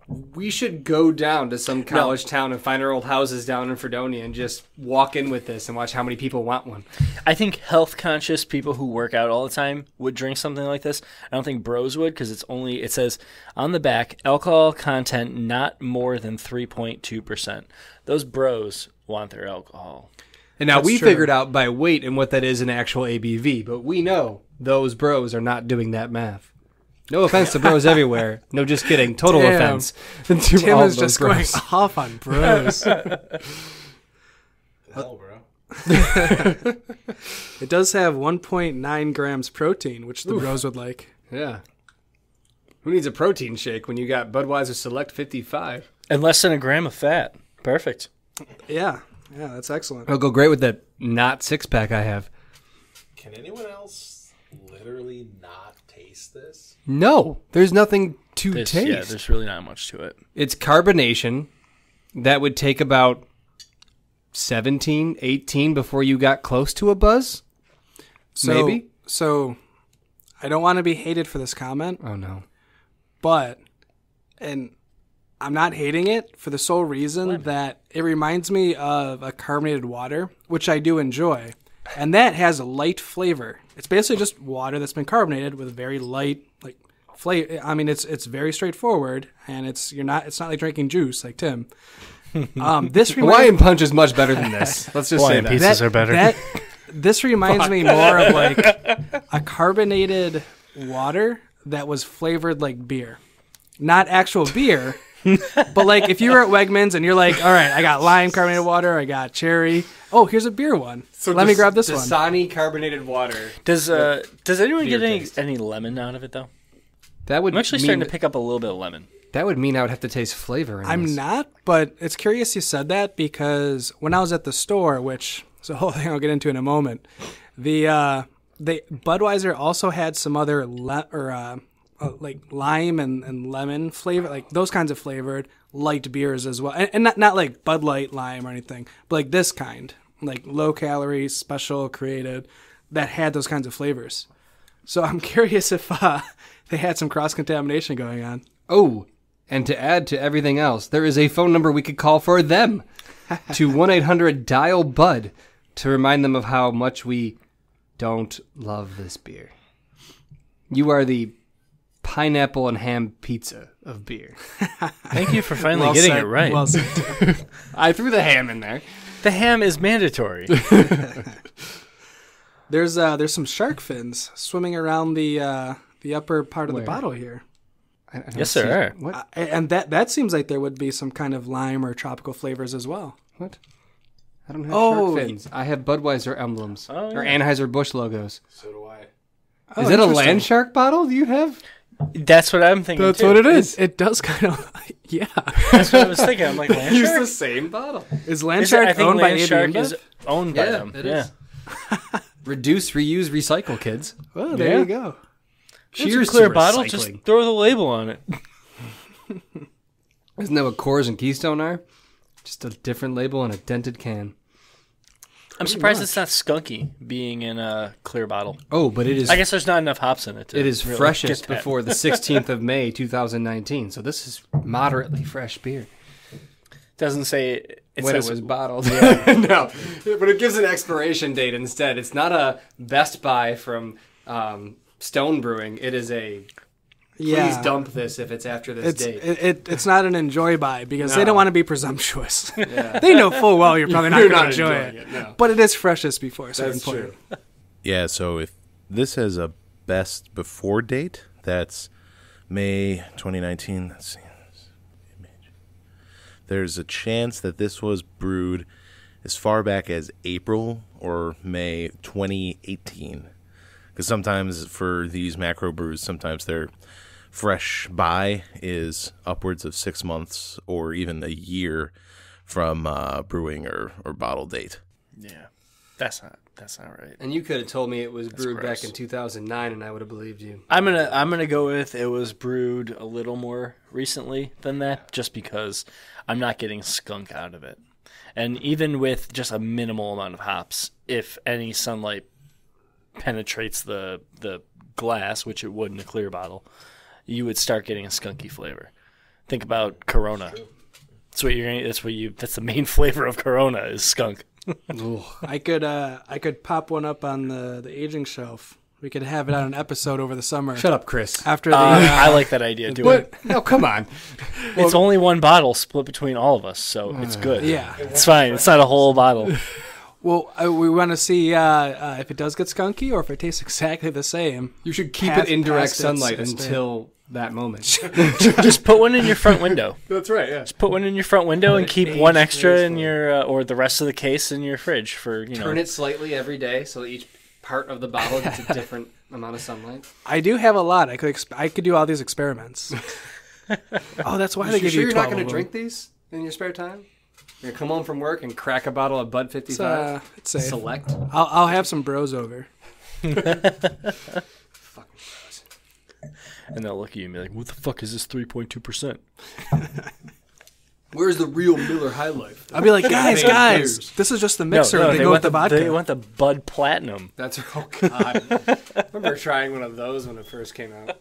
[SPEAKER 3] We should go down to some college town and find our old houses down in Fredonia and just walk in with this and watch how many people want one.
[SPEAKER 2] I think health conscious people who work out all the time would drink something like this. I don't think bros would because it's only, it says on the back, alcohol content not more than 3.2%. Those bros want their alcohol.
[SPEAKER 3] And now
[SPEAKER 1] That's
[SPEAKER 3] we
[SPEAKER 1] true.
[SPEAKER 3] figured out by weight and what that is in actual ABV, but we know those bros are not doing that math. No offense to bros everywhere. No, just kidding. Total
[SPEAKER 1] Damn.
[SPEAKER 3] offense. to
[SPEAKER 1] Tim
[SPEAKER 3] all
[SPEAKER 1] is just
[SPEAKER 3] bros.
[SPEAKER 1] going off on bros.
[SPEAKER 5] Hell, bro.
[SPEAKER 1] It does have 1.9 grams protein, which the bros would like.
[SPEAKER 3] Yeah. Who needs a protein shake when you got Budweiser Select 55?
[SPEAKER 2] And less than a gram of fat. Perfect.
[SPEAKER 1] Yeah, yeah, that's excellent.
[SPEAKER 3] It'll go great with that not six pack I have.
[SPEAKER 5] Can anyone else literally not taste this?
[SPEAKER 3] No, there's nothing to
[SPEAKER 2] There's,
[SPEAKER 3] taste.
[SPEAKER 2] yeah, there's really not much to it.
[SPEAKER 3] it's carbonation that would take about 17, 18 before you got close to a buzz.
[SPEAKER 1] So,
[SPEAKER 3] Maybe?
[SPEAKER 1] So, I don't want to be hated for this comment,
[SPEAKER 3] Oh no.
[SPEAKER 1] but, and I'm not hating it for the sole reason that it reminds me of a carbonated water, which I do enjoy, and that has a light flavor. It's basically just water that's been carbonated with a very light, like flavor. I mean, it's it's very straightforward, and it's you're not it's not like drinking juice like Tim. Um, this reminds
[SPEAKER 3] Hawaiian punch is much better than this. Let's just
[SPEAKER 2] Hawaiian
[SPEAKER 3] say that.
[SPEAKER 2] pizza. Pizzas are better.
[SPEAKER 1] That, this reminds me more of like a carbonated water that was flavored like beer, not actual beer. but like if you were at Wegmans and you're like, all right, I got lime carbonated water, I got cherry. Oh, here's a beer one. So Let me grab this one.
[SPEAKER 3] Dasani carbonated water.
[SPEAKER 2] Does uh does anyone get any
[SPEAKER 3] taste.
[SPEAKER 2] any lemon out of it though?
[SPEAKER 3] That would
[SPEAKER 2] I'm actually
[SPEAKER 3] mean,
[SPEAKER 2] starting to pick up a little bit of lemon.
[SPEAKER 3] That would mean I would have to taste flavor. In
[SPEAKER 1] I'm
[SPEAKER 3] this.
[SPEAKER 1] not, but it's curious you said that because when I was at the store, which is a whole thing I'll get into in a moment, the uh, they Budweiser also had some other le- or uh, uh, like lime and, and lemon flavor, like those kinds of flavored light beers as well, and, and not not like Bud Light lime or anything, but like this kind, like low calorie, special, created, that had those kinds of flavors. So I'm curious if uh, they had some cross contamination going on.
[SPEAKER 3] Oh, and to add to everything else, there is a phone number we could call for them to 1 800 Dial Bud to remind them of how much we don't love this beer. You are the pineapple and ham pizza of beer.
[SPEAKER 2] Thank you for finally
[SPEAKER 1] Well
[SPEAKER 2] getting
[SPEAKER 1] said,
[SPEAKER 2] it right.
[SPEAKER 1] Well said.
[SPEAKER 3] I threw the ham in there.
[SPEAKER 2] the ham is mandatory.
[SPEAKER 1] There's uh there's some shark fins swimming around the uh the upper part of
[SPEAKER 3] Where?
[SPEAKER 1] the bottle here.
[SPEAKER 3] I- I
[SPEAKER 2] Yes,
[SPEAKER 3] see-
[SPEAKER 2] there are.
[SPEAKER 3] What?
[SPEAKER 1] Uh, and that that seems like there would be some kind of lime or tropical flavors as well.
[SPEAKER 3] What? I don't have
[SPEAKER 1] Oh,
[SPEAKER 3] shark fins. I have Budweiser emblems
[SPEAKER 2] Oh,
[SPEAKER 3] or. Anheuser Busch logos.
[SPEAKER 5] So do I.
[SPEAKER 1] Oh,
[SPEAKER 3] is that a
[SPEAKER 1] interesting.
[SPEAKER 3] land shark bottle? Do you have?
[SPEAKER 2] That's what I'm thinking.
[SPEAKER 3] That's
[SPEAKER 2] too.
[SPEAKER 3] what it
[SPEAKER 1] It,
[SPEAKER 3] is.
[SPEAKER 1] it does kind of yeah.
[SPEAKER 2] That's what I was thinking. I'm like, land
[SPEAKER 3] Use the same bottle.
[SPEAKER 1] Is land
[SPEAKER 2] Is it-
[SPEAKER 1] shark owned
[SPEAKER 2] land
[SPEAKER 1] by AB
[SPEAKER 2] shark
[SPEAKER 1] InBev?
[SPEAKER 2] is owned by
[SPEAKER 3] Yeah,
[SPEAKER 2] them.
[SPEAKER 3] it
[SPEAKER 2] yeah.
[SPEAKER 3] is. Reduce, reuse, recycle, kids.
[SPEAKER 1] Well, there
[SPEAKER 2] Yeah.
[SPEAKER 1] you go.
[SPEAKER 2] It's a
[SPEAKER 3] Cheers
[SPEAKER 2] clear
[SPEAKER 3] to
[SPEAKER 2] bottle.
[SPEAKER 3] recycling.
[SPEAKER 2] Just throw the label on it.
[SPEAKER 3] Isn't that what Coors and Keystone are? Just a different label on a dented can.
[SPEAKER 2] I'm surprised it's not skunky being in a clear bottle.
[SPEAKER 3] Oh, but it is
[SPEAKER 2] I guess there's not enough hops in it. To
[SPEAKER 3] it is
[SPEAKER 2] really
[SPEAKER 3] freshest before the 16th of May 2019. So this is moderately fresh beer
[SPEAKER 2] Doesn't say it
[SPEAKER 3] when
[SPEAKER 2] says
[SPEAKER 3] it was bottled. no, but it gives an expiration date instead. It's not a Best Buy from um, Stone Brewing. It is a
[SPEAKER 1] Yeah.
[SPEAKER 3] please dump this if it's after this
[SPEAKER 1] It's
[SPEAKER 3] date.
[SPEAKER 1] it, it, it's not an Enjoy By because they don't want to be presumptuous.
[SPEAKER 3] Yeah.
[SPEAKER 1] they know full well you're probably not
[SPEAKER 3] You're
[SPEAKER 1] going to enjoy
[SPEAKER 3] enjoying
[SPEAKER 1] it.
[SPEAKER 3] it, no.
[SPEAKER 1] But it is freshest before a certain
[SPEAKER 3] That's
[SPEAKER 1] point.
[SPEAKER 3] true.
[SPEAKER 4] Yeah, so if this has a best before date, that's May 2019. Let's see. There's a chance that this was brewed as far back as April or May 2018. Because sometimes for these macro brews, sometimes their fresh buy is upwards of six months or even a year from uh, brewing or, or bottle date.
[SPEAKER 2] Yeah, that's not that's not right.
[SPEAKER 3] And you could have told me it was brewed
[SPEAKER 2] gross.
[SPEAKER 3] back in 2009, and I would have believed you.
[SPEAKER 2] I'm gonna I'm gonna go with it was brewed a little more recently than that, just because I'm not getting skunk out of it, and even with just a minimal amount of hops, if any sunlight penetrates the the glass, which it would in a clear bottle, you would start getting a skunky flavor. Think about Corona. That's what you're. That's what you. That's the main flavor of Corona is skunk.
[SPEAKER 1] I could uh I could pop one up on the the aging shelf. We could have it on an episode over the summer.
[SPEAKER 3] Shut up, Chris.
[SPEAKER 1] After the
[SPEAKER 2] Uh,
[SPEAKER 1] uh,
[SPEAKER 2] I like that idea. Do it.
[SPEAKER 3] No, come on.
[SPEAKER 2] It's only one bottle split between all of us, so it's good.
[SPEAKER 1] yeah.
[SPEAKER 2] It's fine. It's not a whole bottle.
[SPEAKER 1] Well, uh, we want to see uh, uh, if it does get skunky or if it tastes exactly the same.
[SPEAKER 3] You should keep
[SPEAKER 1] Past-
[SPEAKER 3] it in direct sunlight until that moment.
[SPEAKER 2] Just put one in your front window.
[SPEAKER 3] That's right. Yeah.
[SPEAKER 2] Just put one in your front window and keep one extra in your, uh, or the rest of the case in your fridge for you know.
[SPEAKER 3] Turn it slightly every day so that each part of the bottle gets a different amount of sunlight.
[SPEAKER 1] I do have a lot. I could exp- I could do all these experiments. oh, that's why they
[SPEAKER 3] you
[SPEAKER 1] give
[SPEAKER 3] sure
[SPEAKER 1] you
[SPEAKER 3] you're not going to drink these in your spare time? You're gonna come home from work and crack a bottle of Bud 55.
[SPEAKER 1] Uh, it's safe.
[SPEAKER 3] Select.
[SPEAKER 1] I'll, I'll have some bros over.
[SPEAKER 2] And they'll look at you and be like, "What the fuck is this 3.2 percent?"
[SPEAKER 3] Where's the real Miller High Life?
[SPEAKER 1] I'll be like, guys, guys, this is just the mixer.
[SPEAKER 2] no,
[SPEAKER 1] they,
[SPEAKER 2] they
[SPEAKER 1] go with
[SPEAKER 2] want
[SPEAKER 1] the vodka.
[SPEAKER 2] They want the Bud Platinum.
[SPEAKER 3] That's oh god. I remember trying one of those when it first came out.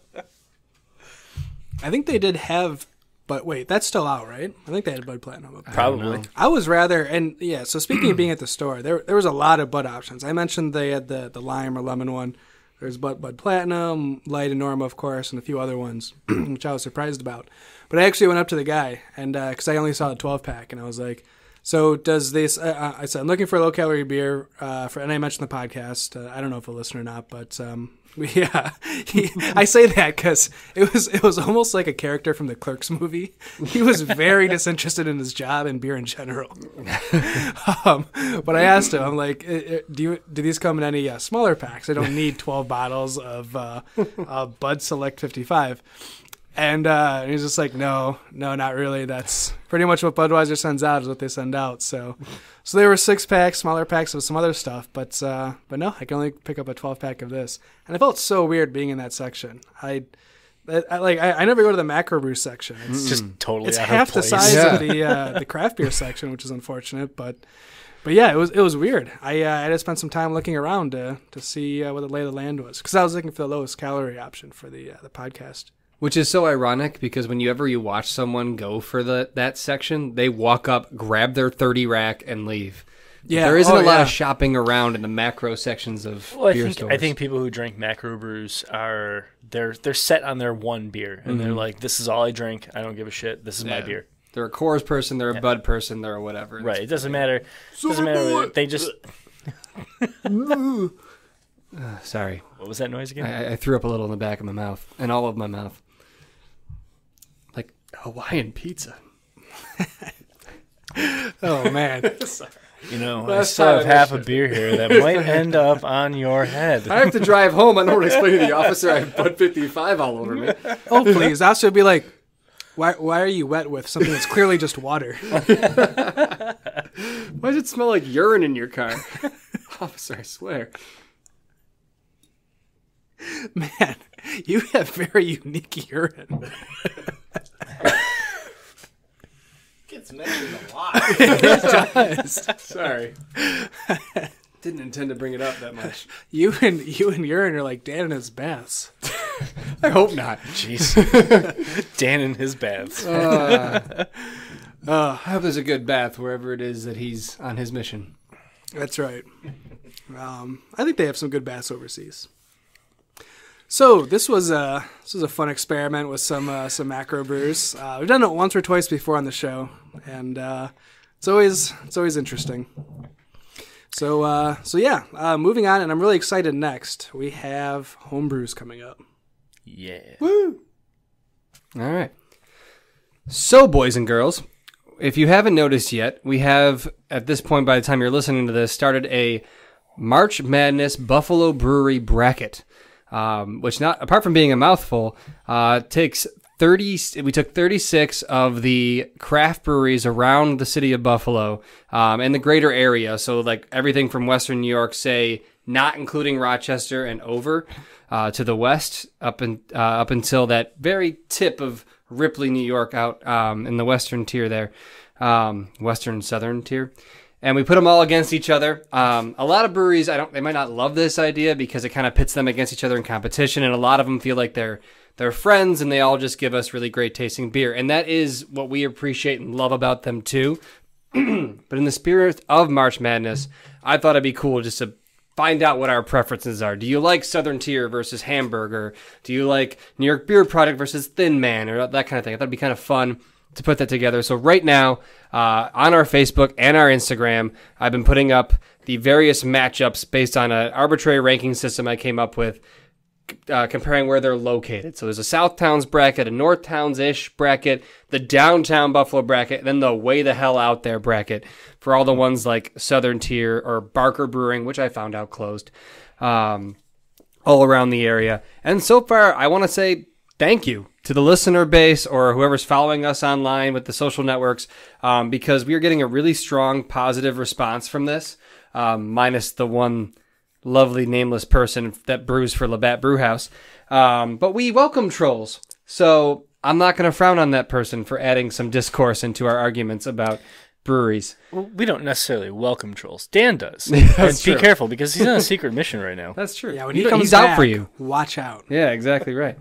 [SPEAKER 1] I think they did have, but wait, that's still out, right? I think they had Bud Platinum. up.
[SPEAKER 2] Probably.
[SPEAKER 1] I was rather, and yeah. So speaking of being at the store, there there was a lot of Bud options. I mentioned they had the the lime or lemon one. There's Bud Bud Platinum, Light and Norma, of course, and a few other ones, which I was surprised about. But I actually went up to the guy, and uh, because I only saw the 12 pack, and I was like, "So does this?" Uh, I said, "I'm looking for a low calorie beer." Uh, for and I mentioned the podcast. Uh, I don't know if he'll listen or not, but um, yeah, he, I say that because it was it was almost like a character from the Clerks movie. He was very disinterested in his job and beer in general. um, but I asked him, I'm like, "I- I- do you do these come in any uh, smaller packs? I don't need 12 bottles of uh, uh, Bud Select 55. And uh, he's just like, no, no, not really. That's pretty much what Budweiser sends out is what they send out. So, so there were six packs, smaller packs of some other stuff, but uh, but no, I can only pick up a 12 pack of this. And I felt so weird being in that section. I, I, I like I, I never go to the macro brew section. It's
[SPEAKER 2] just totally
[SPEAKER 1] it's half the size
[SPEAKER 3] Yeah.
[SPEAKER 1] of the uh, the craft beer section, which is unfortunate. But but yeah, it was it was weird. I uh, I had to spend some time looking around to to see uh, what the lay of the land was because I was looking for the lowest calorie option for the uh, the podcast.
[SPEAKER 3] Which is so ironic because whenever you ever you watch someone go for the that section, they walk up, grab their 30 rack, and leave.
[SPEAKER 1] Yeah,
[SPEAKER 3] there isn't
[SPEAKER 1] oh,
[SPEAKER 3] a lot
[SPEAKER 1] yeah.
[SPEAKER 3] of shopping around in the macro sections of
[SPEAKER 2] Well, I
[SPEAKER 3] beer
[SPEAKER 2] think
[SPEAKER 3] stores.
[SPEAKER 2] I think people who drink macro brews are they're they're set on their one beer, and they're mm-hmm. like, "This is all I drink. I don't give a shit. This is my beer."
[SPEAKER 3] they're a Coors person, they're a Bud person, they're a whatever.
[SPEAKER 2] Right? It doesn't matter. It doesn't matter. what- They just
[SPEAKER 3] Sorry,
[SPEAKER 2] what was that noise again?
[SPEAKER 3] I, I threw up a little in the back of my mouth and all of my mouth, like Hawaiian pizza.
[SPEAKER 1] Oh man,
[SPEAKER 2] You know, I
[SPEAKER 3] Last
[SPEAKER 2] still have
[SPEAKER 3] I
[SPEAKER 2] half a beer here that might end up on your head.
[SPEAKER 3] I have to drive home. I don't want to explain to the officer I have Bud 55 all over me.
[SPEAKER 1] oh please, Oscar would be like, why why are you wet with something that's clearly just water?
[SPEAKER 3] Why does it smell like urine in your car? officer, I swear.
[SPEAKER 1] Man, you have very unique urine.
[SPEAKER 5] Gets mentioned a lot.
[SPEAKER 3] Sorry. Didn't intend to bring it up that much.
[SPEAKER 1] You and you and urine are like Dan in his baths.
[SPEAKER 3] I hope not.
[SPEAKER 2] Jeez, Dan in his baths.
[SPEAKER 3] Uh, I hope there's a good bath wherever it is that he's on his mission.
[SPEAKER 1] That's right. Um, I think they have some good baths overseas. So this was a this was a fun experiment with some uh, some macro brews. Uh, we've done it once or twice before on the show, and uh, it's always it's always interesting. So uh, so yeah, uh, moving on, and I'm really excited. Next, we have homebrews coming up.
[SPEAKER 2] Yeah. Woo!
[SPEAKER 3] All right. So, boys and girls, if you haven't noticed yet, we have, at this point, by the time you're listening to this, started a March Madness Buffalo Brewery bracket, um, which, not apart from being a mouthful, uh, takes 30. We took 36 of the craft breweries around the city of Buffalo um, and the greater area. So, like everything from Western New York, say, not including Rochester and over uh, to the west, up and uh, up until that very tip of Ripley, New York, out um, in the western tier there, um, western southern tier, and we put them all against each other. Um, a lot of breweries, I don't, they might not love this idea because it kind of pits them against each other in competition, and a lot of them feel like they're they're friends and they all just give us really great tasting beer, and that is what we appreciate and love about them too. But in the spirit of March Madness, I thought it'd be cool just to find out what our preferences are. Do you like Southern Tier versus Hamburger? Do you like New York Beer Project versus Thin Man or that kind of thing? I thought it'd be kind of fun to put that together. So right now, uh, on our Facebook and our Instagram, I've been putting up the various matchups based on an arbitrary ranking system I came up with. uh, comparing where they're located. So there's a South Towns bracket, a North Towns ish bracket, the downtown Buffalo bracket, then the way the hell out there bracket for all the ones like Southern Tier or Barker Brewing, which I found out closed, um, all around the area. And so far, I want to say thank you to the listener base or whoever's following us online with the social networks um, because we are getting a really strong positive response from this, um, minus the one lovely nameless person that brews for Labatt Brewhouse. Um, but we welcome trolls. So I'm not going to frown on that person for adding some discourse into our arguments about breweries.
[SPEAKER 2] Well, we don't necessarily welcome trolls. Dan does.
[SPEAKER 3] That's
[SPEAKER 2] and
[SPEAKER 3] true.
[SPEAKER 2] be careful because he's on a secret mission right now.
[SPEAKER 3] That's true.
[SPEAKER 1] Yeah, when
[SPEAKER 3] He-
[SPEAKER 1] he comes
[SPEAKER 3] he's out for you.
[SPEAKER 1] Watch out.
[SPEAKER 3] Yeah, exactly right.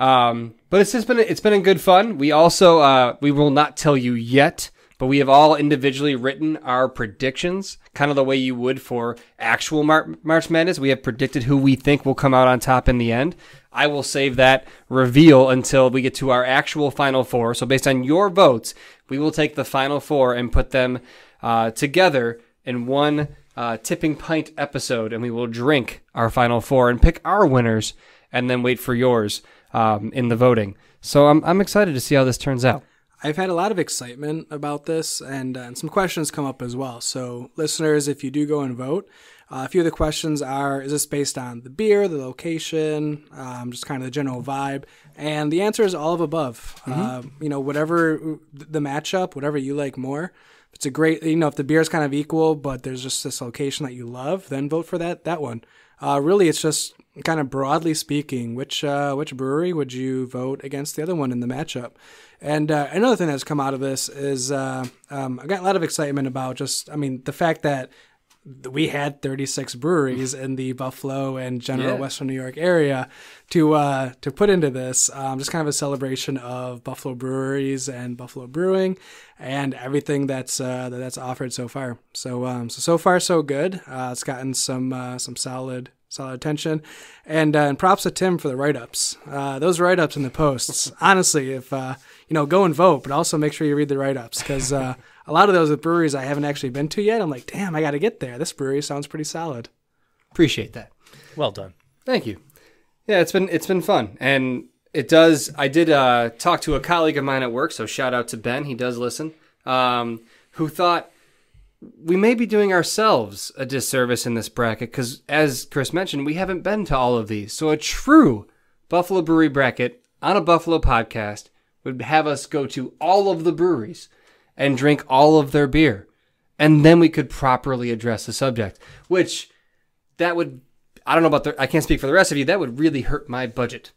[SPEAKER 3] Um, but it's just been it's been a good fun. We also uh, we will not tell you yet, but we have all individually written our predictions, kind of the way you would for actual Mar- March Madness. We have predicted who we think will come out on top in the end. I will save that reveal until we get to our actual final four. So based on your votes, we will take the final four and put them uh, together in one uh, tipping pint episode, and we will drink our final four and pick our winners, and then wait for yours um, in the voting. So I'm I'm excited to see how this turns out.
[SPEAKER 1] I've had a lot of excitement about this, and, uh, and some questions come up as well. So, listeners, if you do go and vote, uh, a few of the questions are: Is this based on the beer, the location, um, just kind of the general vibe? And the answer is all of above. Uh, you know, whatever the matchup, whatever you like more. If it's a great, you know, if the beer is kind of equal, but there's just this location that you love, then vote for that that one. Uh, really, it's just kind of broadly speaking, which uh, which brewery would you vote against the other one in the matchup? And uh, another thing that's come out of this is uh, um, I got a lot of excitement about just, I mean, the fact that we had 36 breweries in the Buffalo and general
[SPEAKER 3] Yeah.
[SPEAKER 1] Western New York area to uh, to put into this. Um, just kind of a celebration of Buffalo breweries and Buffalo brewing and everything that's uh, that that's offered so far. So um, so so far so good. Uh, it's gotten some uh, some solid solid attention, and, uh, and props to Tim for the write ups. Uh, those write ups in the posts. Honestly, if uh, you know, go and vote, but also make sure you read the write ups because. Uh, a lot of those with breweries I haven't actually been to yet. I'm like, damn, I got to get there. This brewery sounds pretty solid.
[SPEAKER 3] Appreciate that.
[SPEAKER 2] Well done.
[SPEAKER 3] Thank you. Yeah, it's been it's been fun, and it does. I did uh, talk to a colleague of mine at work, so shout out to Ben. He does listen. Um, who thought we may be doing ourselves a disservice in this bracket because, as Chris mentioned, we haven't been to all of these. So a true Buffalo Brewery bracket on a Buffalo podcast would have us go to all of the breweries and drink all of their beer, and then we could properly address the subject, which that would I don't know about the I can't speak for the rest of you. That would really hurt my budget.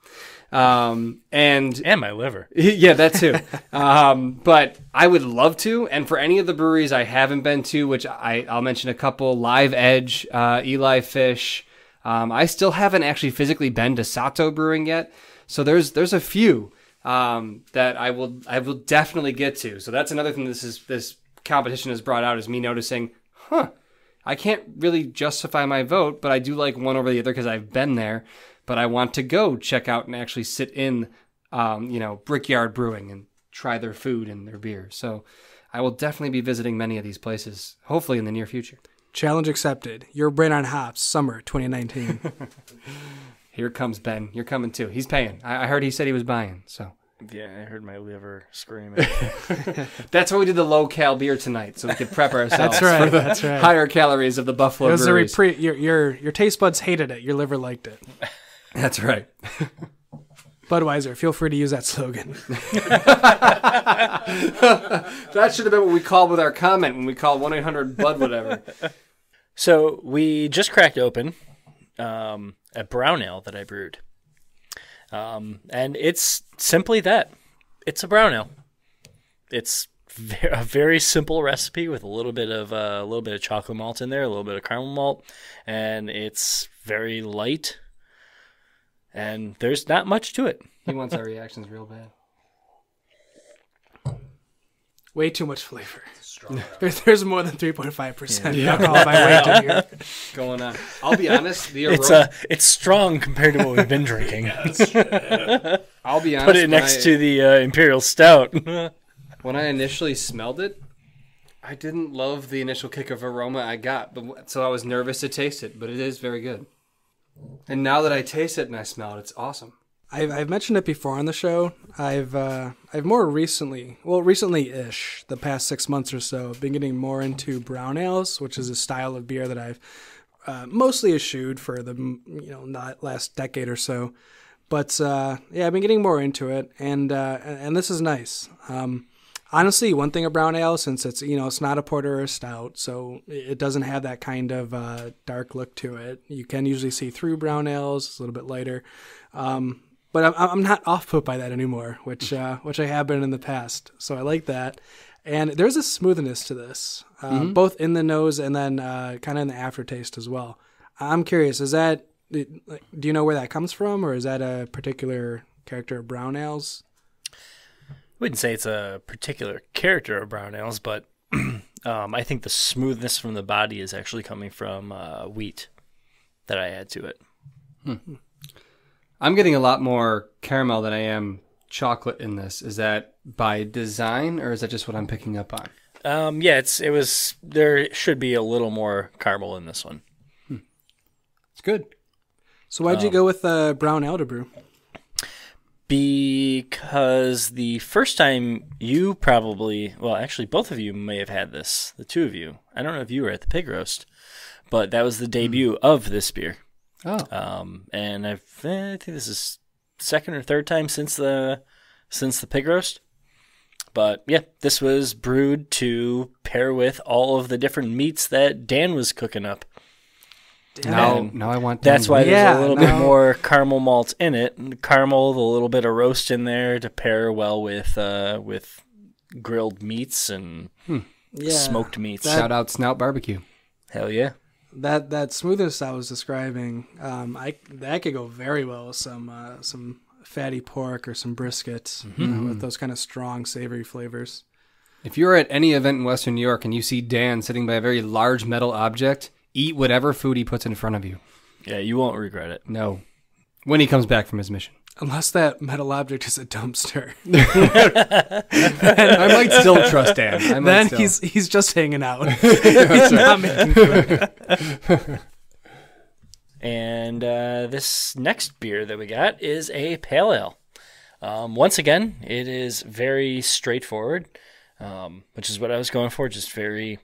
[SPEAKER 3] Um, and
[SPEAKER 2] And my liver.
[SPEAKER 3] yeah, that too. um, but I would love to. And for any of the breweries I haven't been to, which I, I'll mention a couple Live Edge, uh, Eli Fish. Um, I still haven't actually physically been to Sato Brewing yet. So there's there's a few um, that I will I will definitely get to. So that's another thing this is this competition has brought out is me noticing, huh, I can't really justify my vote, but I do like one over the other because I've been there. But I want to go check out and actually sit in, um, you know, Brickyard Brewing and try their food and their beer. So I will definitely be visiting many of these places, hopefully in the near future.
[SPEAKER 1] Challenge accepted. Your brain on hops, summer 2019.
[SPEAKER 3] Here comes Ben. You're coming too. He's paying. I, I heard he said he was buying. So
[SPEAKER 2] Yeah, I heard my liver screaming.
[SPEAKER 3] that's why we did the low cal beer tonight, so we could prep ourselves
[SPEAKER 1] That's right,
[SPEAKER 3] for the
[SPEAKER 1] that's right.
[SPEAKER 3] higher calories of the Buffalo
[SPEAKER 1] it was a
[SPEAKER 3] breweries.
[SPEAKER 1] repre- your, your, your taste buds hated it. Your liver liked it.
[SPEAKER 3] That's right.
[SPEAKER 1] Budweiser, feel free to use that slogan.
[SPEAKER 3] That should have been what we called with our comment when we called one eight hundred Bud whatever.
[SPEAKER 2] so we just cracked open um, a brown ale that I brewed. Um, and it's simply that. It's a brown ale. It's a very simple recipe with a little bit of uh, a little bit of chocolate malt in there, a little bit of caramel malt, and it's very light. And there's not much to it.
[SPEAKER 3] he wants our reactions real bad.
[SPEAKER 1] Way too much flavor. There, there's more than 3.5% alcohol by weight in here.
[SPEAKER 3] going on. I'll be honest. The aroma,
[SPEAKER 2] It's uh, it's strong compared to what we've been drinking.
[SPEAKER 3] I'll be honest.
[SPEAKER 2] Put it
[SPEAKER 3] when
[SPEAKER 2] next
[SPEAKER 3] I-
[SPEAKER 2] to the uh, imperial stout.
[SPEAKER 3] when I initially smelled it. I didn't love the initial kick of aroma I got, but so I was nervous to taste it. But it is very good. And now that I taste it and I smell it, it's awesome.
[SPEAKER 1] I've, I've mentioned it before on the show. I've uh, I've more recently, well, recently-ish, the past six months or so, been getting more into brown ales, which is a style of beer that I've uh, mostly eschewed for the you know not last decade or so. But uh, yeah, I've been getting more into it, and uh, and this is nice. Um, honestly, one thing a brown ale, since it's you know it's not a porter or a stout, so it doesn't have that kind of uh, dark look to it. You can usually see through brown ales; it's a little bit lighter. Um, but I'm, I'm not off put by that anymore, which uh, which I have been in the past. So I like that. And there's a smoothness to this, uh, both in the nose and then uh, kind of in the aftertaste as well. I'm curious, is that do you know where that comes from, or is that a particular character of brown ales?
[SPEAKER 2] I wouldn't say it's a particular character of brown ales, but um, I think the smoothness from the body is actually coming from uh, wheat that I add to it.
[SPEAKER 3] I'm getting a lot more caramel than I am chocolate in this. Is that by design or is that just what I'm picking up on?
[SPEAKER 2] Um, yeah, it's it was there should be a little more caramel in this one.
[SPEAKER 3] It's good.
[SPEAKER 1] So why'd you go with uh, brown elder brew?
[SPEAKER 2] Because the first time you probably, well, actually, both of you may have had this, the two of you. I don't know if you were at the pig roast, but that was the debut of this beer.
[SPEAKER 3] Oh,
[SPEAKER 2] Um, and I've, eh, I think this is second or third time since the since the pig roast. But yeah, this was brewed to pair with all of the different meats that Dan was cooking up.
[SPEAKER 3] Now,
[SPEAKER 2] And
[SPEAKER 3] now I want.
[SPEAKER 2] That's why there's
[SPEAKER 1] Yeah,
[SPEAKER 2] a little bit more caramel malt in it. And caramel, the little bit of roast in there to pair well with uh, with grilled meats and
[SPEAKER 1] Yeah,
[SPEAKER 2] smoked meats.
[SPEAKER 1] that-
[SPEAKER 3] Shout out Snout Barbecue.
[SPEAKER 2] Hell yeah!
[SPEAKER 1] that that smoothness I was describing, um, I that could go very well with some uh, some fatty pork or some brisket you know, with those kind of strong savory flavors.
[SPEAKER 3] If you're at any event in Western New York and you see Dan sitting by a very large metal object, eat whatever food he puts in front of you.
[SPEAKER 2] Yeah, you won't regret it.
[SPEAKER 3] No. When he comes back from his mission.
[SPEAKER 1] Unless that metal object is a dumpster,
[SPEAKER 3] I might still trust Dan. I might
[SPEAKER 1] then
[SPEAKER 3] still.
[SPEAKER 1] he's he's just hanging out. he's not making food.
[SPEAKER 2] And uh, this next beer that we got is a pale ale. Um, once again, it is very straightforward, um, which is what I was going for. Just very,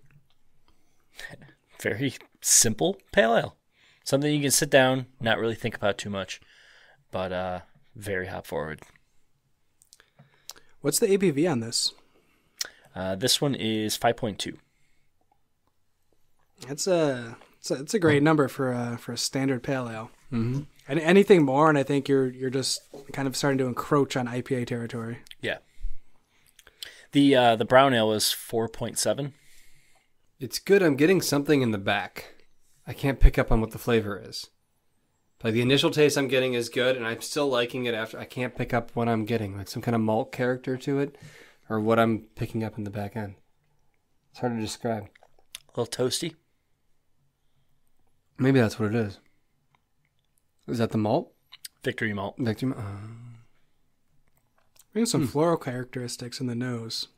[SPEAKER 2] very simple pale ale. Something you can sit down, not really think about too much, but uh, very hop forward.
[SPEAKER 1] What's the ABV on this?
[SPEAKER 2] Uh, this one is 5.2.
[SPEAKER 1] It's a it's a, it's a great number for a for a standard pale ale. Mm-hmm. And anything more, and I think you're you're just kind of starting to encroach on IPA territory.
[SPEAKER 2] Yeah. The uh, the brown ale is 4.7.
[SPEAKER 3] It's good. I'm getting something in the back. I can't pick up on what the flavor is. Like the initial taste I'm getting is good, and I'm still liking it after. I can't pick up what I'm getting, like some kind of malt character to it, or what I'm picking up in the back end. It's hard to describe.
[SPEAKER 2] A little toasty.
[SPEAKER 3] Maybe that's what it is. Is that the malt?
[SPEAKER 2] Victory malt.
[SPEAKER 3] Victor? Uh,
[SPEAKER 1] Bring some floral characteristics in the nose,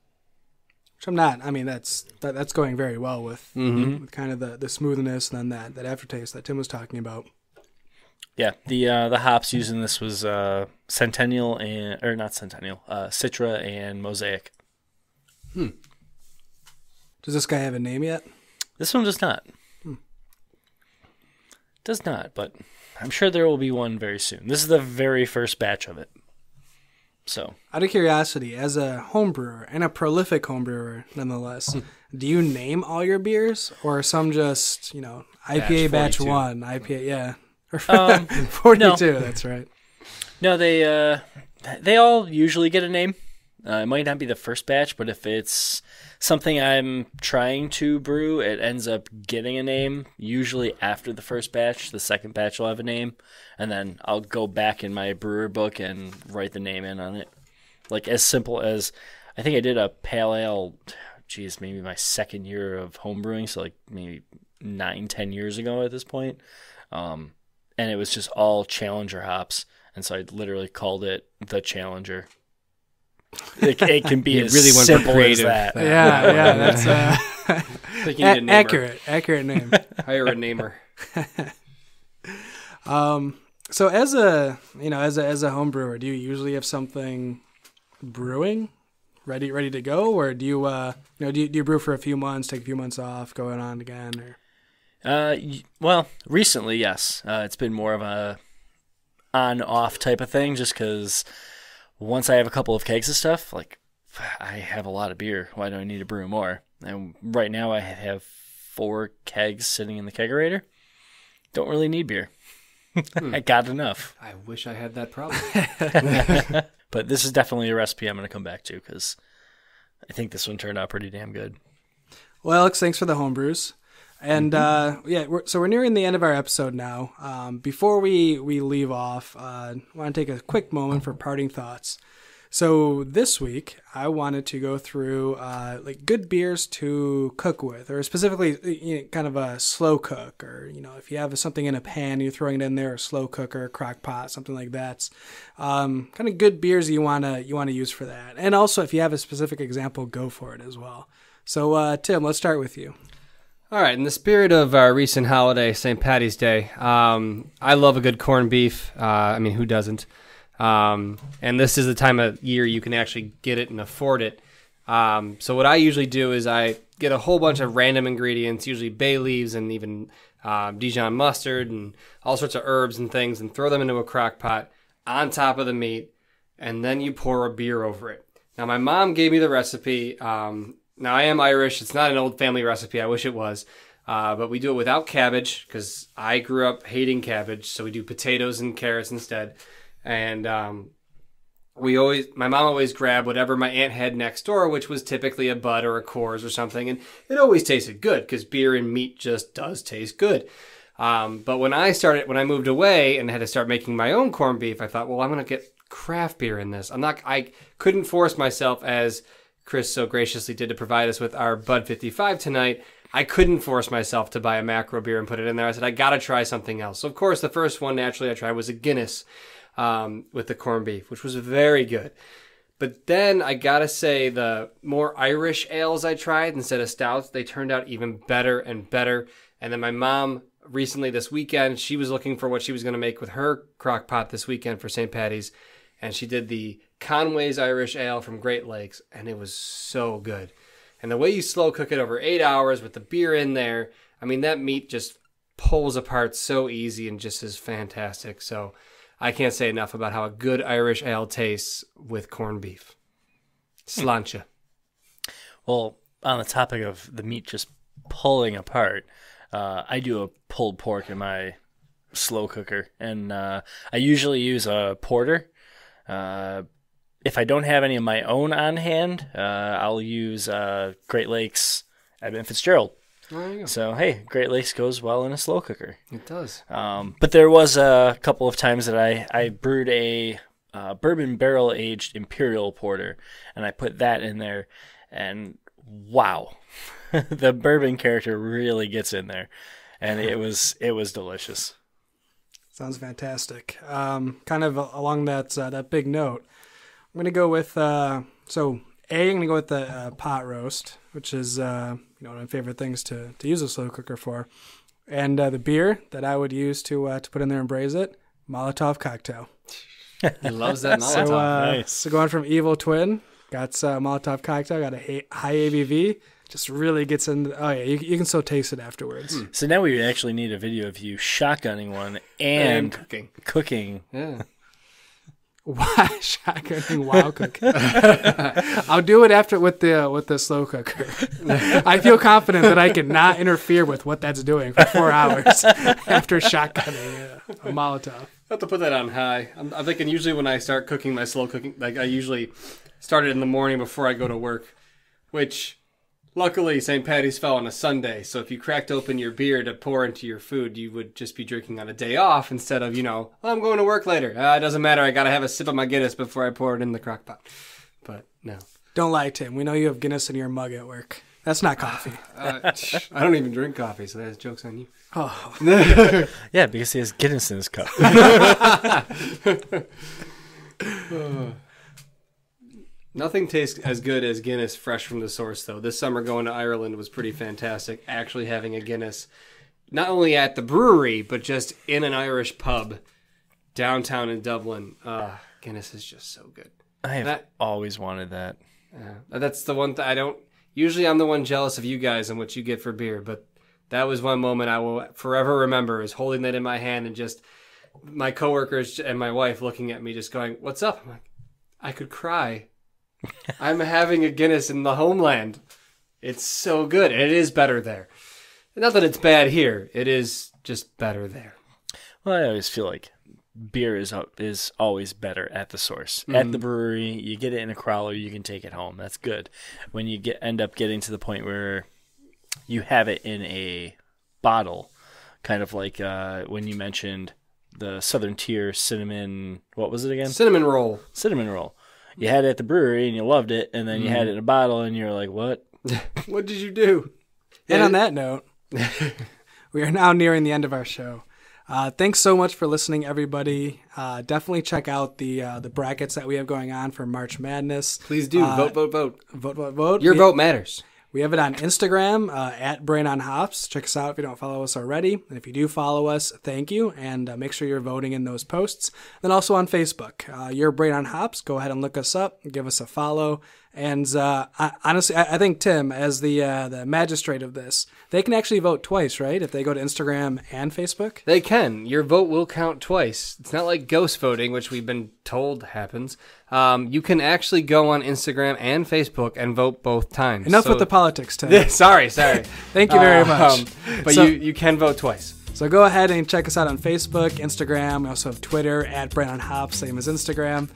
[SPEAKER 1] which I'm not. I mean, that's that, that's going very well with, with kind of the, the smoothness and then that that aftertaste that Tim was talking about.
[SPEAKER 2] Yeah, the uh, the hops used in this was uh, Centennial and or not Centennial, uh, Citra and Mosaic. Hmm.
[SPEAKER 1] Does this guy have a name yet?
[SPEAKER 2] This one does not. Does not, but I'm sure there will be one very soon. This is the very first batch of it. So
[SPEAKER 1] Out of curiosity, as a home brewer and a prolific home brewer, nonetheless, do you name all your beers, or are some just you know IPA batch,
[SPEAKER 3] 42.
[SPEAKER 1] one, IPA yeah,
[SPEAKER 2] Um,
[SPEAKER 1] forty-two? That's right.
[SPEAKER 2] no, they uh, they all usually get a name. Uh, it might not be the first batch, but if it's something I'm trying to brew, it ends up getting a name. Usually after the first batch, the second batch will have a name, and then I'll go back in my brewer book and write the name in on it. Like as simple as I think I did a pale ale. Geez, maybe my second year of homebrewing, so like maybe nine, ten years ago at this point. Um, and it was just all Challenger hops, and so I literally called it the Challenger. It, it can be as
[SPEAKER 3] really went for
[SPEAKER 2] simple as
[SPEAKER 3] creative.
[SPEAKER 2] that.
[SPEAKER 1] Yeah, yeah, that's uh,
[SPEAKER 3] think you need a
[SPEAKER 1] a- accurate, accurate name.
[SPEAKER 3] Hire a namer.
[SPEAKER 1] Um, so as a you know as a as a home brewer, do you usually have something brewing ready ready to go, or do you uh you know do you, do you brew for a few months, take a few months off, go on again, or
[SPEAKER 2] Uh, well, recently, yes. Uh, it's been more of a on-off type of thing, just because once I have a couple of kegs of stuff, like I have a lot of beer. Why do I need to brew more? And right now, I have four kegs sitting in the kegerator. Don't really need beer. Hmm. I got enough.
[SPEAKER 3] I wish I had that problem.
[SPEAKER 2] But this is definitely a recipe I'm going to come back to because I think this one turned out pretty damn good.
[SPEAKER 1] Well, Alex, thanks for the homebrews. And uh, yeah, we're, so we're nearing the end of our episode now. Um, before we, we leave off, uh, I want to take a quick moment for parting thoughts. So this week, I wanted to go through uh, like good beers to cook with, or specifically you know, kind of a slow cook, or you know if you have something in a pan, you're throwing it in there, a slow cooker, crock pot, something like that. Um, kind of good beers you wanna you wanna use for that, and also if you have a specific example, go for it as well. So uh, Tim, let's start with you.
[SPEAKER 3] All right, in the spirit of our recent holiday, St. Patty's Day, um, I love a good corned beef. Uh, I mean, who doesn't? Um, and this is the time of year you can actually get it and afford it. Um, so what I usually do is I get a whole bunch of random ingredients, usually bay leaves and even uh, Dijon mustard and all sorts of herbs and things, and throw them into a crock pot on top of the meat, and then you pour a beer over it. Now, my mom gave me the recipe. Um, now, I am Irish. It's not an old family recipe. I wish it was. Uh, but we do it without cabbage because I grew up hating cabbage. So we do potatoes and carrots instead. And um, we always, my mom always grabbed whatever my aunt had next door, which was typically a Bud or a Coors or something. And it always tasted good because beer and meat just does taste good. Um, but when I started, when I moved away and had to start making my own corned beef, I thought, well, I'm going to get craft beer in this. I'm not, I couldn't force myself as Chris so graciously did to provide us with our Bud 55 tonight. I couldn't force myself to buy a macro beer and put it in there. I said, I got to try something else. So, of course, the first one naturally I tried was a Guinness um, with the corned beef, which was very good. But then I gotta say, the more Irish ales I tried instead of stouts, they turned out even better and better. And then my mom recently this weekend, she was looking for what she was to make with her crock pot this weekend for St. Patty's. And she did the Conway's Irish Ale from Great Lakes, and it was so good. And the way you slow cook it over eight hours with the beer in there, I mean, that meat just pulls apart so easy and just is fantastic. So I can't say enough about how a good Irish ale tastes with corned beef. Sláinte.
[SPEAKER 2] Well, on the topic of the meat just pulling apart, uh, I do a pulled pork in my slow cooker, and uh, I usually use a porter. Uh, if I don't have any of my own on hand, uh, I'll use uh, Great Lakes Edmund Fitzgerald.
[SPEAKER 3] There you go.
[SPEAKER 2] So hey, Great Lakes goes well in a slow cooker.
[SPEAKER 3] It does.
[SPEAKER 2] Um, but there was a couple of times that I, I brewed a uh, bourbon barrel aged imperial porter, and I put that in there, and wow, the bourbon character really gets in there, and it was it was delicious.
[SPEAKER 1] Sounds fantastic. Um, kind of along that uh, that big note, I'm gonna go with uh, so a. I'm gonna go with the uh, pot roast, which is uh, you know one of my favorite things to to use a slow cooker for, and uh, the beer that I would use to uh, to put in there and braise it, Molotov cocktail.
[SPEAKER 3] He loves that
[SPEAKER 1] So,
[SPEAKER 3] Molotov.
[SPEAKER 1] uh,
[SPEAKER 2] Nice.
[SPEAKER 1] so going from Evil Twin, got uh, Molotov cocktail, got a high ABV, just really gets in. Oh yeah, you, you can still taste it afterwards.
[SPEAKER 2] So now we actually need a video of you shotgunning one
[SPEAKER 3] and
[SPEAKER 2] and
[SPEAKER 3] cooking.
[SPEAKER 2] cooking.
[SPEAKER 3] Yeah.
[SPEAKER 1] Shotgunning wow cooker. I'll do it after with the with the slow cooker. I feel confident that I can not interfere with what that's doing for four hours after shotgunning uh, a Molotov.
[SPEAKER 3] I have to put that on high. I'm, I'm thinking usually when I start cooking my slow cooking, like I usually start it in the morning before I go to work, which luckily St. Patty's fell on a Sunday. So if you cracked open your beer to pour into your food, you would just be drinking on a day off instead of, you know, "Oh, I'm going to work later. Uh, it doesn't matter. I got to have a sip of my Guinness before I pour it in the crock pot. But no.
[SPEAKER 1] Don't lie, Tim. We know you have Guinness in your mug at work. That's not coffee.
[SPEAKER 3] Uh, I don't even drink coffee, so that's jokes on you.
[SPEAKER 1] Oh,
[SPEAKER 2] Yeah, because he has Guinness in his cup.
[SPEAKER 3] Nothing tastes as good as Guinness fresh from the source, though. This summer going to Ireland was pretty fantastic. Actually having a Guinness not only at the brewery, but just in an Irish pub downtown in Dublin. Uh, Guinness is just so good.
[SPEAKER 2] I have
[SPEAKER 3] That-
[SPEAKER 2] always wanted that.
[SPEAKER 3] Uh, that's the one th- I don't. Usually, I'm the one jealous of you guys and what you get for beer, but that was one moment I will forever remember is holding that in my hand and just my coworkers and my wife looking at me, just going, "What's up?" I'm like, I could cry. I'm having a Guinness in the homeland. It's so good, and it is better there. Not that it's bad here; it is just better there.
[SPEAKER 2] Well, I always feel like beer is is always better at the source. At the brewery, you get it in a crowler, you can take it home. That's good. When you get end up getting to the point where you have it in a bottle, kind of like uh, when you mentioned the Southern Tier cinnamon. What was it again?
[SPEAKER 3] Cinnamon roll.
[SPEAKER 2] Cinnamon roll. You had it at the brewery and you loved it, and then you had it in a bottle and you're like, "What?"
[SPEAKER 3] What did you do?
[SPEAKER 1] And on that note, we are now nearing the end of our show. Uh, thanks so much for listening, everybody. Uh, definitely check out the uh, the brackets that we have going on for March Madness.
[SPEAKER 3] Please do
[SPEAKER 1] Uh,
[SPEAKER 3] vote, vote, vote.
[SPEAKER 1] Vote, vote, vote.
[SPEAKER 3] Your
[SPEAKER 1] We-
[SPEAKER 3] vote matters.
[SPEAKER 1] We have it on Instagram uh, at Brain on Hops. Check us out if you don't follow us already. And if you do follow us, thank you. And uh, make sure you're voting in those posts. Then also on Facebook, uh, Your Brain on Hops. Go ahead and look us up, give us a follow. And uh, I, honestly, I, I think Tim, as the uh, the magistrate of this, they can actually vote twice, right? If they go to Instagram and Facebook.
[SPEAKER 3] They can. Your vote will count twice. It's not like ghost voting, which we've been told happens. Um, you can actually go on Instagram and Facebook and vote both times.
[SPEAKER 1] Enough
[SPEAKER 3] So-
[SPEAKER 1] with the politics, Tim.
[SPEAKER 3] sorry, sorry.
[SPEAKER 1] Thank you very
[SPEAKER 3] Uh,
[SPEAKER 1] much.
[SPEAKER 3] um, but
[SPEAKER 1] So-
[SPEAKER 3] you, you can vote twice.
[SPEAKER 1] So go ahead and check us out on Facebook, Instagram. We also have Twitter at Brain on Hops, same as Instagram.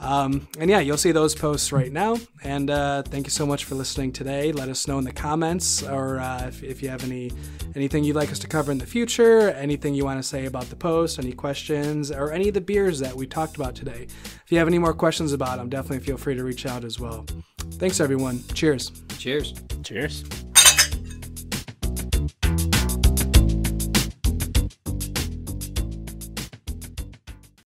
[SPEAKER 1] Um, and yeah, you'll see those posts right now. And uh, thank you so much for listening today. Let us know in the comments, or uh, if, if you have any anything you'd like us to cover in the future, anything you want to say about the post, any questions, or any of the beers that we talked about today. If you have any more questions about them, definitely feel free to reach out as well. Thanks, everyone. Cheers.
[SPEAKER 3] Cheers.
[SPEAKER 2] Cheers.